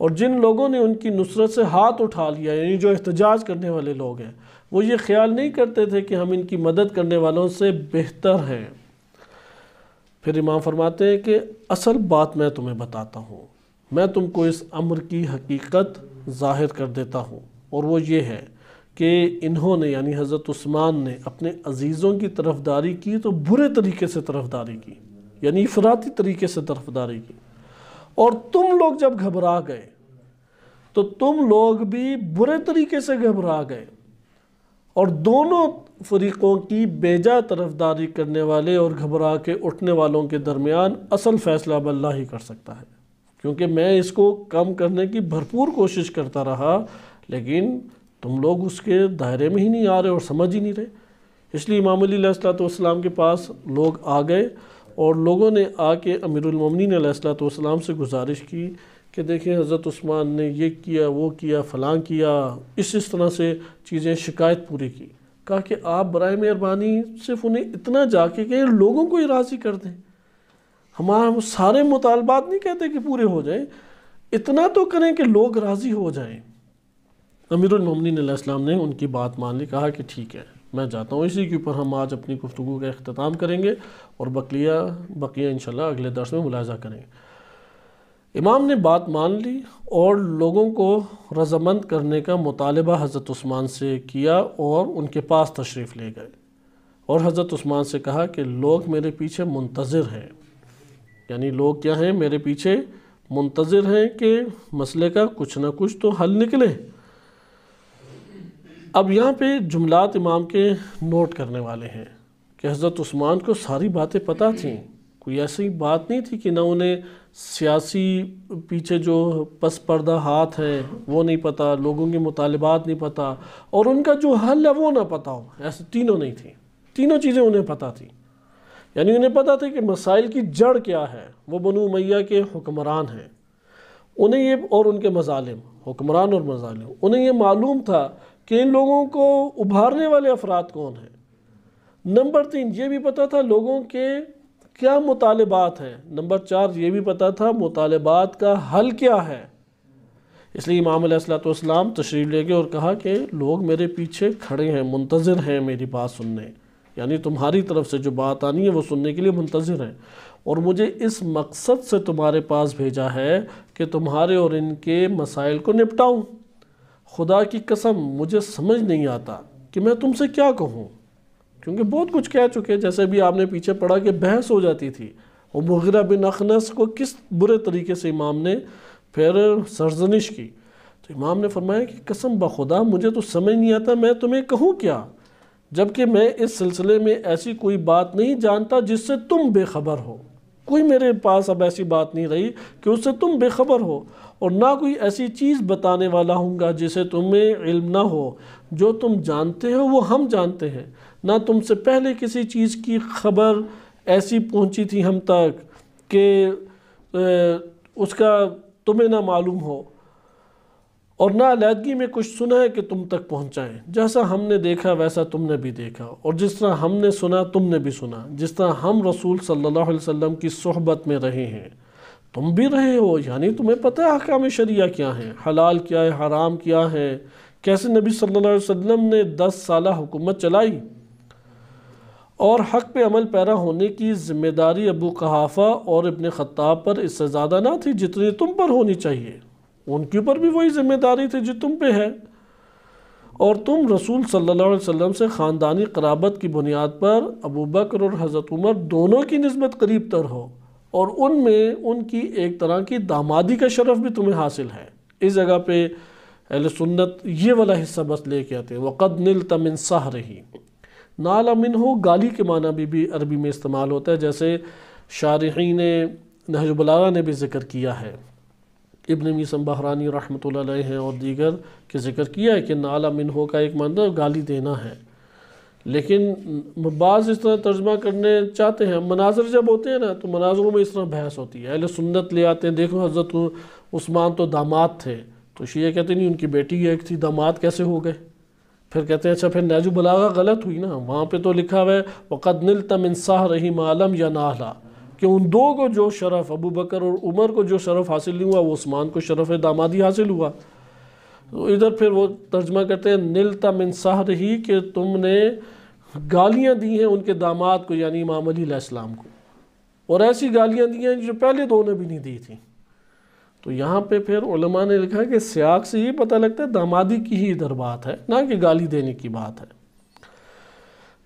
और जिन लोगों ने उनकी नुसरत से हाथ उठा लिया, यानी जो एहतजाज करने वाले लोग हैं, वो ये ख्याल नहीं करते थे कि हम इनकी मदद करने वालों से बेहतर हैं। फिर इमाम फरमाते हैं कि, असल बात मैं तुम्हें बताता हूँ। मैं तुमको इस अम्र की हकीकत ज़ाहिर कर देता हूँ। और वो ये है कि इन्होंने, यानी हज़रत उस्मान ने, अपने अजीज़ों की तरफदारी की तो बुरे तरीके से तरफदारी की, यानी अफराती तरीके से तरफदारी की। और तुम लोग जब घबरा गए तो तुम लोग भी बुरे तरीके से घबरा गए। और दोनों फरीक़ों की बेजा तरफदारी करने वाले और घबरा के उठने वालों के दरमियान असल फ़ैसला अल्लाह ही कर सकता है। क्योंकि मैं इसको कम करने की भरपूर कोशिश करता रहा, लेकिन तुम लोग उसके दायरे में ही नहीं आ रहे और समझ ही नहीं रहे। इसलिए इमाम अलीसलाम के पास लोग आ गए और लोगों ने आके अमीरमिन से गुजारिश की कि देखें, हज़रत उस्मान ने ये किया, वो किया, फ़लाँ किया, इस इस तरह से चीज़ें शिकायत पूरी की। कहा कि आप बर मेहरबानी सिर्फ़ उन्हें इतना जाके कहें, लोगों को ही राज़ी कर दें। हमारा सारे मुतालबात नहीं कहते कि पूरे हो जाएँ। इतना तो करें कि लोग राज़ी हो जाएँ। अमीरमिन ने उनकी बात मान ली, कहा कि ठीक है। मैं जाता हूँ इसी के ऊपर हम आज अपनी गुफ्तु का अख्ताम करेंगे और बकलिया बकिया इन अगले दर्स में मुलाजा करेंगे। इमाम ने बात मान ली और लोगों को रजामंद करने का मुतालबा हज़रत उस्मान से किया और उनके पास तशरीफ़ ले गए और हज़रत उस्मान से कहा कि लोग मेरे पीछे मुंतज़र हैं। यानी लोग क्या हैं? मेरे पीछे मुंतज़र हैं कि मसले का कुछ ना कुछ तो हल निकले। अब यहाँ पे जुमलात इमाम के नोट करने वाले हैं कि हज़रत उस्मान को सारी बातें पता थीं। कोई ऐसी बात नहीं थी कि ना उन्हें सियासी पीछे जो पस पर्दा हाथ है, वो नहीं पता, लोगों के मुतालबात नहीं पता, और उनका जो हल है वो ना पता हो। ऐसे तीनों नहीं थी। तीनों चीज़ें उन्हें पता थी। यानी उन्हें पता था कि मसाइल की जड़ क्या है। वो बनु मैया के हुक्मरान हैं। उन्हें ये और उनके मजालिम, हुक्मरान और मजालिम, उन्हें ये मालूम था कि इन लोगों को उभारने वाले अफराद कौन हैं? नंबर तीन, ये भी पता था लोगों के क्या मुतालबात हैं? नंबर चार, ये भी पता था मुतालबात का हल क्या है? इसलिए इमाम सलाम तशरीफ़ ले गए और कहा कि लोग मेरे पीछे खड़े हैं, मुंतज़र हैं मेरी बात सुनने। यानी तुम्हारी तरफ़ से जो बात आनी है वो सुनने के लिए मुंतज़र हैं। और मुझे इस मकसद से तुम्हारे पास भेजा है कि तुम्हारे और इनके मसाइल को निपटाऊँ। खुदा की कसम, मुझे समझ नहीं आता कि मैं तुमसे क्या कहूँ। क्योंकि बहुत कुछ कह चुके, जैसे भी आपने पीछे पढ़ा कि बहस हो जाती थी। और मुगरा बिन अखनस को किस बुरे तरीके से इमाम ने फिर सरजनिश की। तो इमाम ने फरमाया कि, कसम बखुदा मुझे तो समझ नहीं आता, मैं तुम्हें कहूँ क्या? जबकि मैं इस सिलसिले में ऐसी कोई बात नहीं जानता जिससे तुम बेखबर हो। कोई मेरे पास अब ऐसी बात नहीं रही कि उससे तुम बेखबर हो, और ना कोई ऐसी चीज़ बताने वाला हूँगा जिसे तुम्हें इल्म ना हो। जो तुम जानते हो, वो हम जानते हैं। ना तुमसे पहले किसी चीज़ की खबर ऐसी पहुँची थी हम तक कि उसका तुम्हें ना मालूम हो। और ना अलहदगी में कुछ सुना है कि तुम तक पहुँचाएँ। जैसा हमने देखा, वैसा तुमने भी देखा। और जिस तरह हमने सुना, तुमने भी सुना। जिस तरह हम रसूल सल्लल्लाहु अलैहि वसल्लम की सहबत में रहे हैं, तुम भी रहे हो। यानी तुम्हें पता है अहकाम शरिया क्या है? हलाल क्या है? हराम क्या है? कैसे नबी सल्लल्लाहु अलैहि ने दस साल हुकूमत चलाई? और हक पे अमल पैरा होने की ज़िम्मेदारी अबू कहाफ़ा और इबन ख़त्ताब पर इससे ज़्यादा ना थी जितनी तुम पर होनी चाहिए। उनके ऊपर भी वही ज़िम्मेदारी थी जो तुम पे है। और तुम रसूल सल्लल्लाहु अलैहि वसल्लम से ख़ानदानी कराबत की बुनियाद पर अबू बकर और हज़रत उमर दोनों की नस्बत करीब तर हो और उनमें उनकी एक तरह की दामादी का शरफ भी तुम्हें हासिल है। इस जगह पे अहल सुन्नत ये वाला हिस्सा बस लेके आते हैं। वक़द नील तमिन साह रही नाल अमिन हो गाली के माना भी, भी अरबी में इस्तेमाल होता है जैसे शारहीन नहजबलारा ने भी ज़िक्र किया है। इबन मीसम बहरानी रहमत हैं और दीगर के ज़िक्र किया है कि नाला मिन हो का एक माना गाली देना है। लेकिन बाज़ इस तरह तर्जमा करने चाहते हैं, मनाजर जब होते हैं ना तो मनाजरों में इस तरह बहस होती है। अहल सुन्नत ले आते हैं, देखो हज़रत उस्मान तो दामाद थे तो शीय कहते नहीं, उनकी बेटी एक थी, दामाद कैसे हो गए? फिर कहते हैं अच्छा फिर नाजू बलागा गलत हुई ना, वहाँ पे तो लिखा हुआ है, वक़द नील तम इंसाह रही मालम या नाला। कि उन दो को जो शरफ़, अबू बकर और उमर को जो शरफ़ हासिल नहीं हुआ, वो उस्मान को शरफ़ दामादी हासिल हुआ। तो इधर फिर वो तर्जमा करते हैं नील इंसाह रही कि तुमने गालियाँ दी हैं उनके दामाद को, यानी इमाम अली इस्लाम को। और ऐसी गालियाँ दी हैं जो पहले दो ने भी नहीं दी थी। तो यहाँ पे फिर उलमा ने लिखा कि सियाक से ये पता लगता है दामादी की ही इधर बात है, ना कि गाली देने की बात है।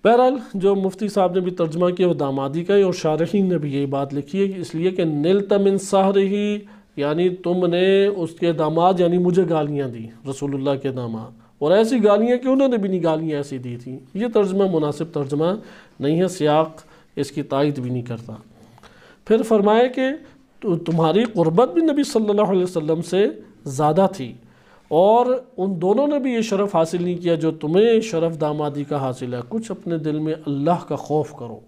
बहरहाल, जो मुफ्ती साहब ने भी तर्जमा किया, वो दामादी का है और शारहीन ने भी यही बात लिखी है इसलिए कि नील तमिन साह रही यानी तुमने उसके दामाद, यानी मुझे गालियाँ दी, रसूलुल्लाह के दामाद। और ऐसी गालियाँ कि उन्होंने भी नहीं गालियाँ ऐसी दी थी। ये तर्जमा, मुनासिब तर्जमा नहीं है, सियाक इसकी तायद भी नहीं करता। फिर फरमाए कि तुम्हारी क़ुरबत भी नबी सल्लल्लाहु अलैहि वसल्लम से ज़्यादा थी। और उन दोनों ने भी ये शरफ़ हासिल नहीं किया जो तुम्हें शरफ़ दामादी का हासिल है। कुछ अपने दिल में अल्लाह का खौफ करो।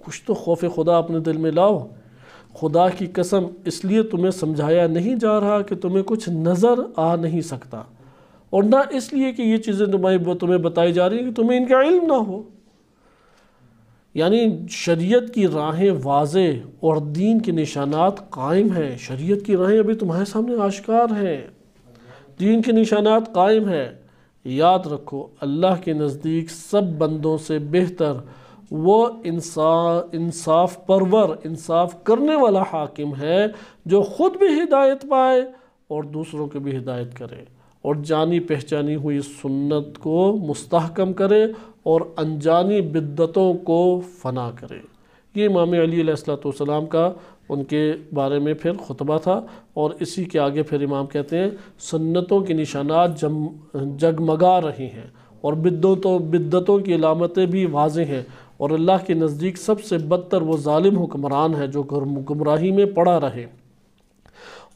कुछ तो खौफ खुदा अपने दिल में लाओ। खुदा की कसम, इसलिए तुम्हें समझाया नहीं जा रहा कि तुम्हें कुछ नज़र आ नहीं सकता। और ना इसलिए कि ये चीज़ें तुम्हारी तुम्हें बताई जा रही हैं कि तुम्हें इनका इल्म ना हो। यानी शरीयत की राहें वाज और दीन के निशानात कायम हैं। शरीयत की राहें अभी तुम्हारे सामने आश्कार हैं। दीन के निशानात कायम हैं। याद रखो, अल्लाह के नज़दीक सब बंदों से बेहतर, वो इंसाफ इंसाफ परवर, इंसाफ करने वाला हाकिम है, जो ख़ुद भी हिदायत पाए और दूसरों को भी हिदायत करे और जानी पहचानी हुई सुन्नत को मुस्तहकम करे और अनजानी बिद्दतों को फना करे। ये इमाम अली का उनके बारे में फिर खुतबा था और इसी के आगे फिर इमाम कहते हैं, सन्नतों की निशानात जम, जगमगा रही हैं और बिद्दतों बिद्दतों की अलामतें भी वाज हैं और अल्लाह के नज़दीक सबसे बदतर वो ालिम हुक्मरान है जो गुमराही में पड़ा रहे।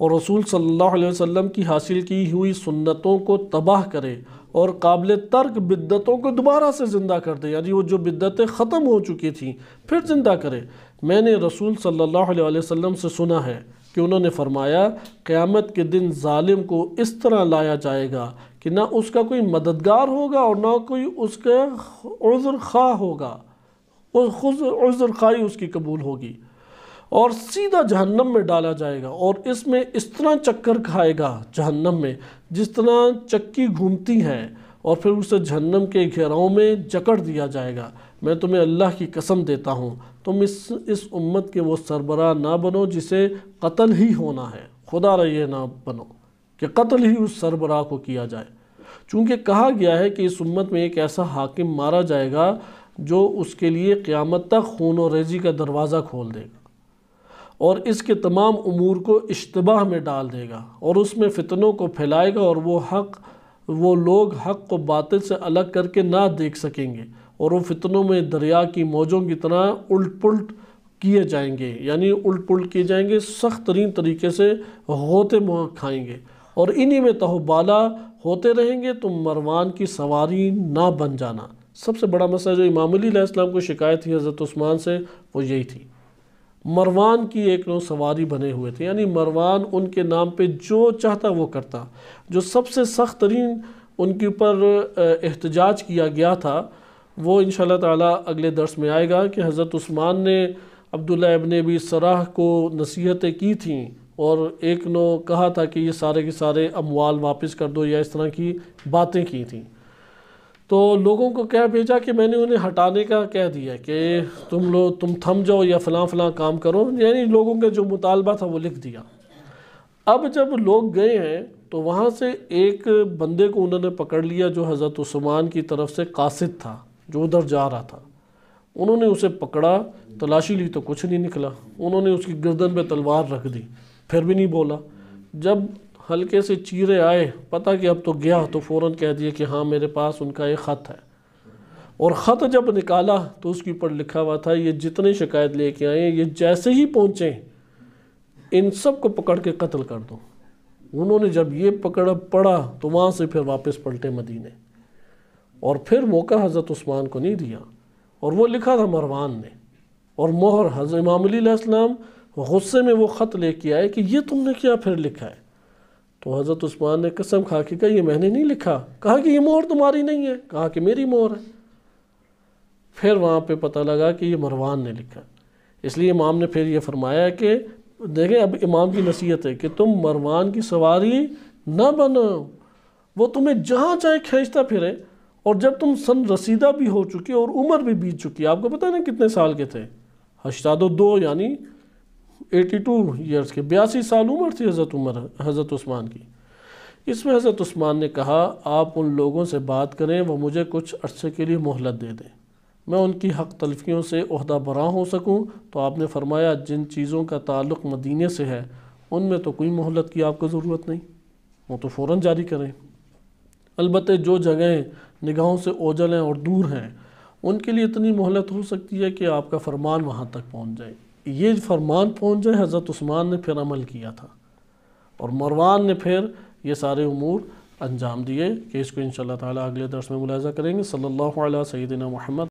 और रसूल सल्लल्लाहु अलैहि वसल्लम की हासिल की हुई सुन्नतों को तबाह करे और काबिल तर्क बिद्दतों को दोबारा से ज़िंदा कर दे। यानी वो जो बिद्दतें ख़त्म हो चुकी थी, फिर ज़िंदा करे। मैंने रसूल सल्लल्लाहु अलैहि वसल्लम से सुना है कि उन्होंने फरमाया, क़यामत के दिन ालिम को इस तरह लाया जाएगा कि ना उसका कोई मददगार होगा और ना कोई उसका उज़्र खा होगा। खुद उज़्र खाई उसकी कबूल होगी और सीधा जहन्नम में डाला जाएगा और इसमें इस तरह चक्कर खाएगा जहन्नम में, जिस तरह चक्की घूमती है और फिर उसे जहन्नम के घेराव में जकड़ दिया जाएगा। मैं तुम्हें अल्लाह की कसम देता हूँ। तुम इस इस उम्मत के वो सरबरा ना बनो जिसे कत्ल ही होना है। खुदा रही ना बनो कि कत्ल ही उस सरबरा को किया जाए। चूँकि कहा गया है कि इस उम्मत में एक ऐसा हाकिम मारा जाएगा जो उसके लिए क़्यामत तक खून और रेजी का दरवाज़ा खोल देगा और इसके तमाम अमूर को इश्तबाह में डाल देगा और उसमें फ़ितनों को फैलाएगा और वो हक़, वो लोग हक़ को बातिल से अलग करके ना देख सकेंगे। और वो फितनों में दरिया की मौजों की तरह उल्ट पुलट किए जाएँगे, यानी उल्ट पुलट किए जाएँगे, सख्त तरीन तरीके से होते खाएँगे। और इन्हीं में तहबाला होते रहेंगे तो मरवान की सवारी ना बन जाना। सबसे बड़ा मसला जो इमाम इस्लाम को शिकायत थी हज़रत उस्मान से, वो यही थी। मरवान की एक नो सवारी बने हुए थे, यानी मरवान उनके नाम पे जो चाहता वो करता। जो सबसे सख्त तरीन उनके ऊपर एहतजाज किया गया था वो इन ताला अगले दर्स में आएगा कि हज़रत उस्मान ने अब्दुल्ला इबन भी सराह को नसीहतें की थी और एक नो कहा था कि ये सारे के सारे अमवाल वापस कर दो या इस तरह की बातें की थी। तो लोगों को कह भेजा कि मैंने उन्हें हटाने का कह दिया कि तुम लोग तुम थम जाओ या फ़लाँ फ़लाँ काम करो। यानी लोगों का जो मुतालबा था वो लिख दिया। अब जब लोग गए हैं तो वहाँ से एक बंदे को उन्होंने पकड़ लिया जो हज़रत उस्मान की तरफ़ से कासिद था। जो उधर जा रहा था। उन्होंने उसे पकड़ा, तलाशी ली तो कुछ नहीं निकला। उन्होंने उसकी गर्दन पे तलवार रख दी, फिर भी नहीं बोला। जब हल्के से चीरे आए, पता कि अब तो गया तो फ़ौर कह दिया कि हाँ मेरे पास उनका एक ख़त है। और ख़त जब निकाला तो उसके ऊपर लिखा हुआ था, ये जितने शिकायत लेके आए, ये जैसे ही पहुँचे, इन सबको पकड़ के कत्ल कर दो। उन्होंने जब ये पकड़ पड़ा तो वहाँ से फिर वापस पलटे मदीने। और फिर मौका हज़रत उस्मान को नहीं दिया। और वो लिखा था मरवान ने। और मोहर हज़रत इमाम गुस्से में वो ख़त लेके आए कि ये तुमने क्या फिर लिखा है? तो हज़रत उस्मान ने कसम खा के कहा, ये मैंने नहीं लिखा। कहा कि, ये मोहर तुम्हारी नहीं है। कहा कि, मेरी मोहर है। फिर वहाँ पे पता लगा कि ये मरवान ने लिखा। इसलिए इमाम ने फिर ये फरमाया कि, देखें, अब इमाम की नसीहत है कि तुम मरवान की सवारी न बनो वो तुम्हें जहाँ चाहे खींचता फिरे और जब तुम सन रसीदा भी हो चुकी और उम्र भी बीत चुकी है, आपको पता है ना कितने साल के थे? हश्तादो दो यानी एटी टू ईयर्स के, बयासी साल उम्र थी हज़रत उमर, हज़रत उस्मान की। इसमें हज़रत उस्मान ने कहा, आप उन लोगों से बात करें वह मुझे कुछ अरसे के लिए मोहलत दे दें। मैं उनकी हक तलफियों से अहदा बरा हो सकूँ। तो आपने फरमाया, जिन चीज़ों का ताल्लुक़ मदीने से है, उनमें तो कोई मोहलत की आपको ज़रूरत नहीं। वो तो फ़ौर जारी करें। अलबत् जो जगहें निगाहों से ओझल हैं और दूर हैं, उनके लिए इतनी मोहलत हो सकती है कि आपका फरमान वहाँ तक पहुँच जाए। ये फरमान पहुँच जाए, हज़रत उस्मान ने फिर अमल किया था। और मरवान ने फिर ये सारे अमूर अंजाम दिए कि इसको इन ताला अगले दर्स में मुलाजा करेंगे। सल्लल्लाहु अलैहि महमद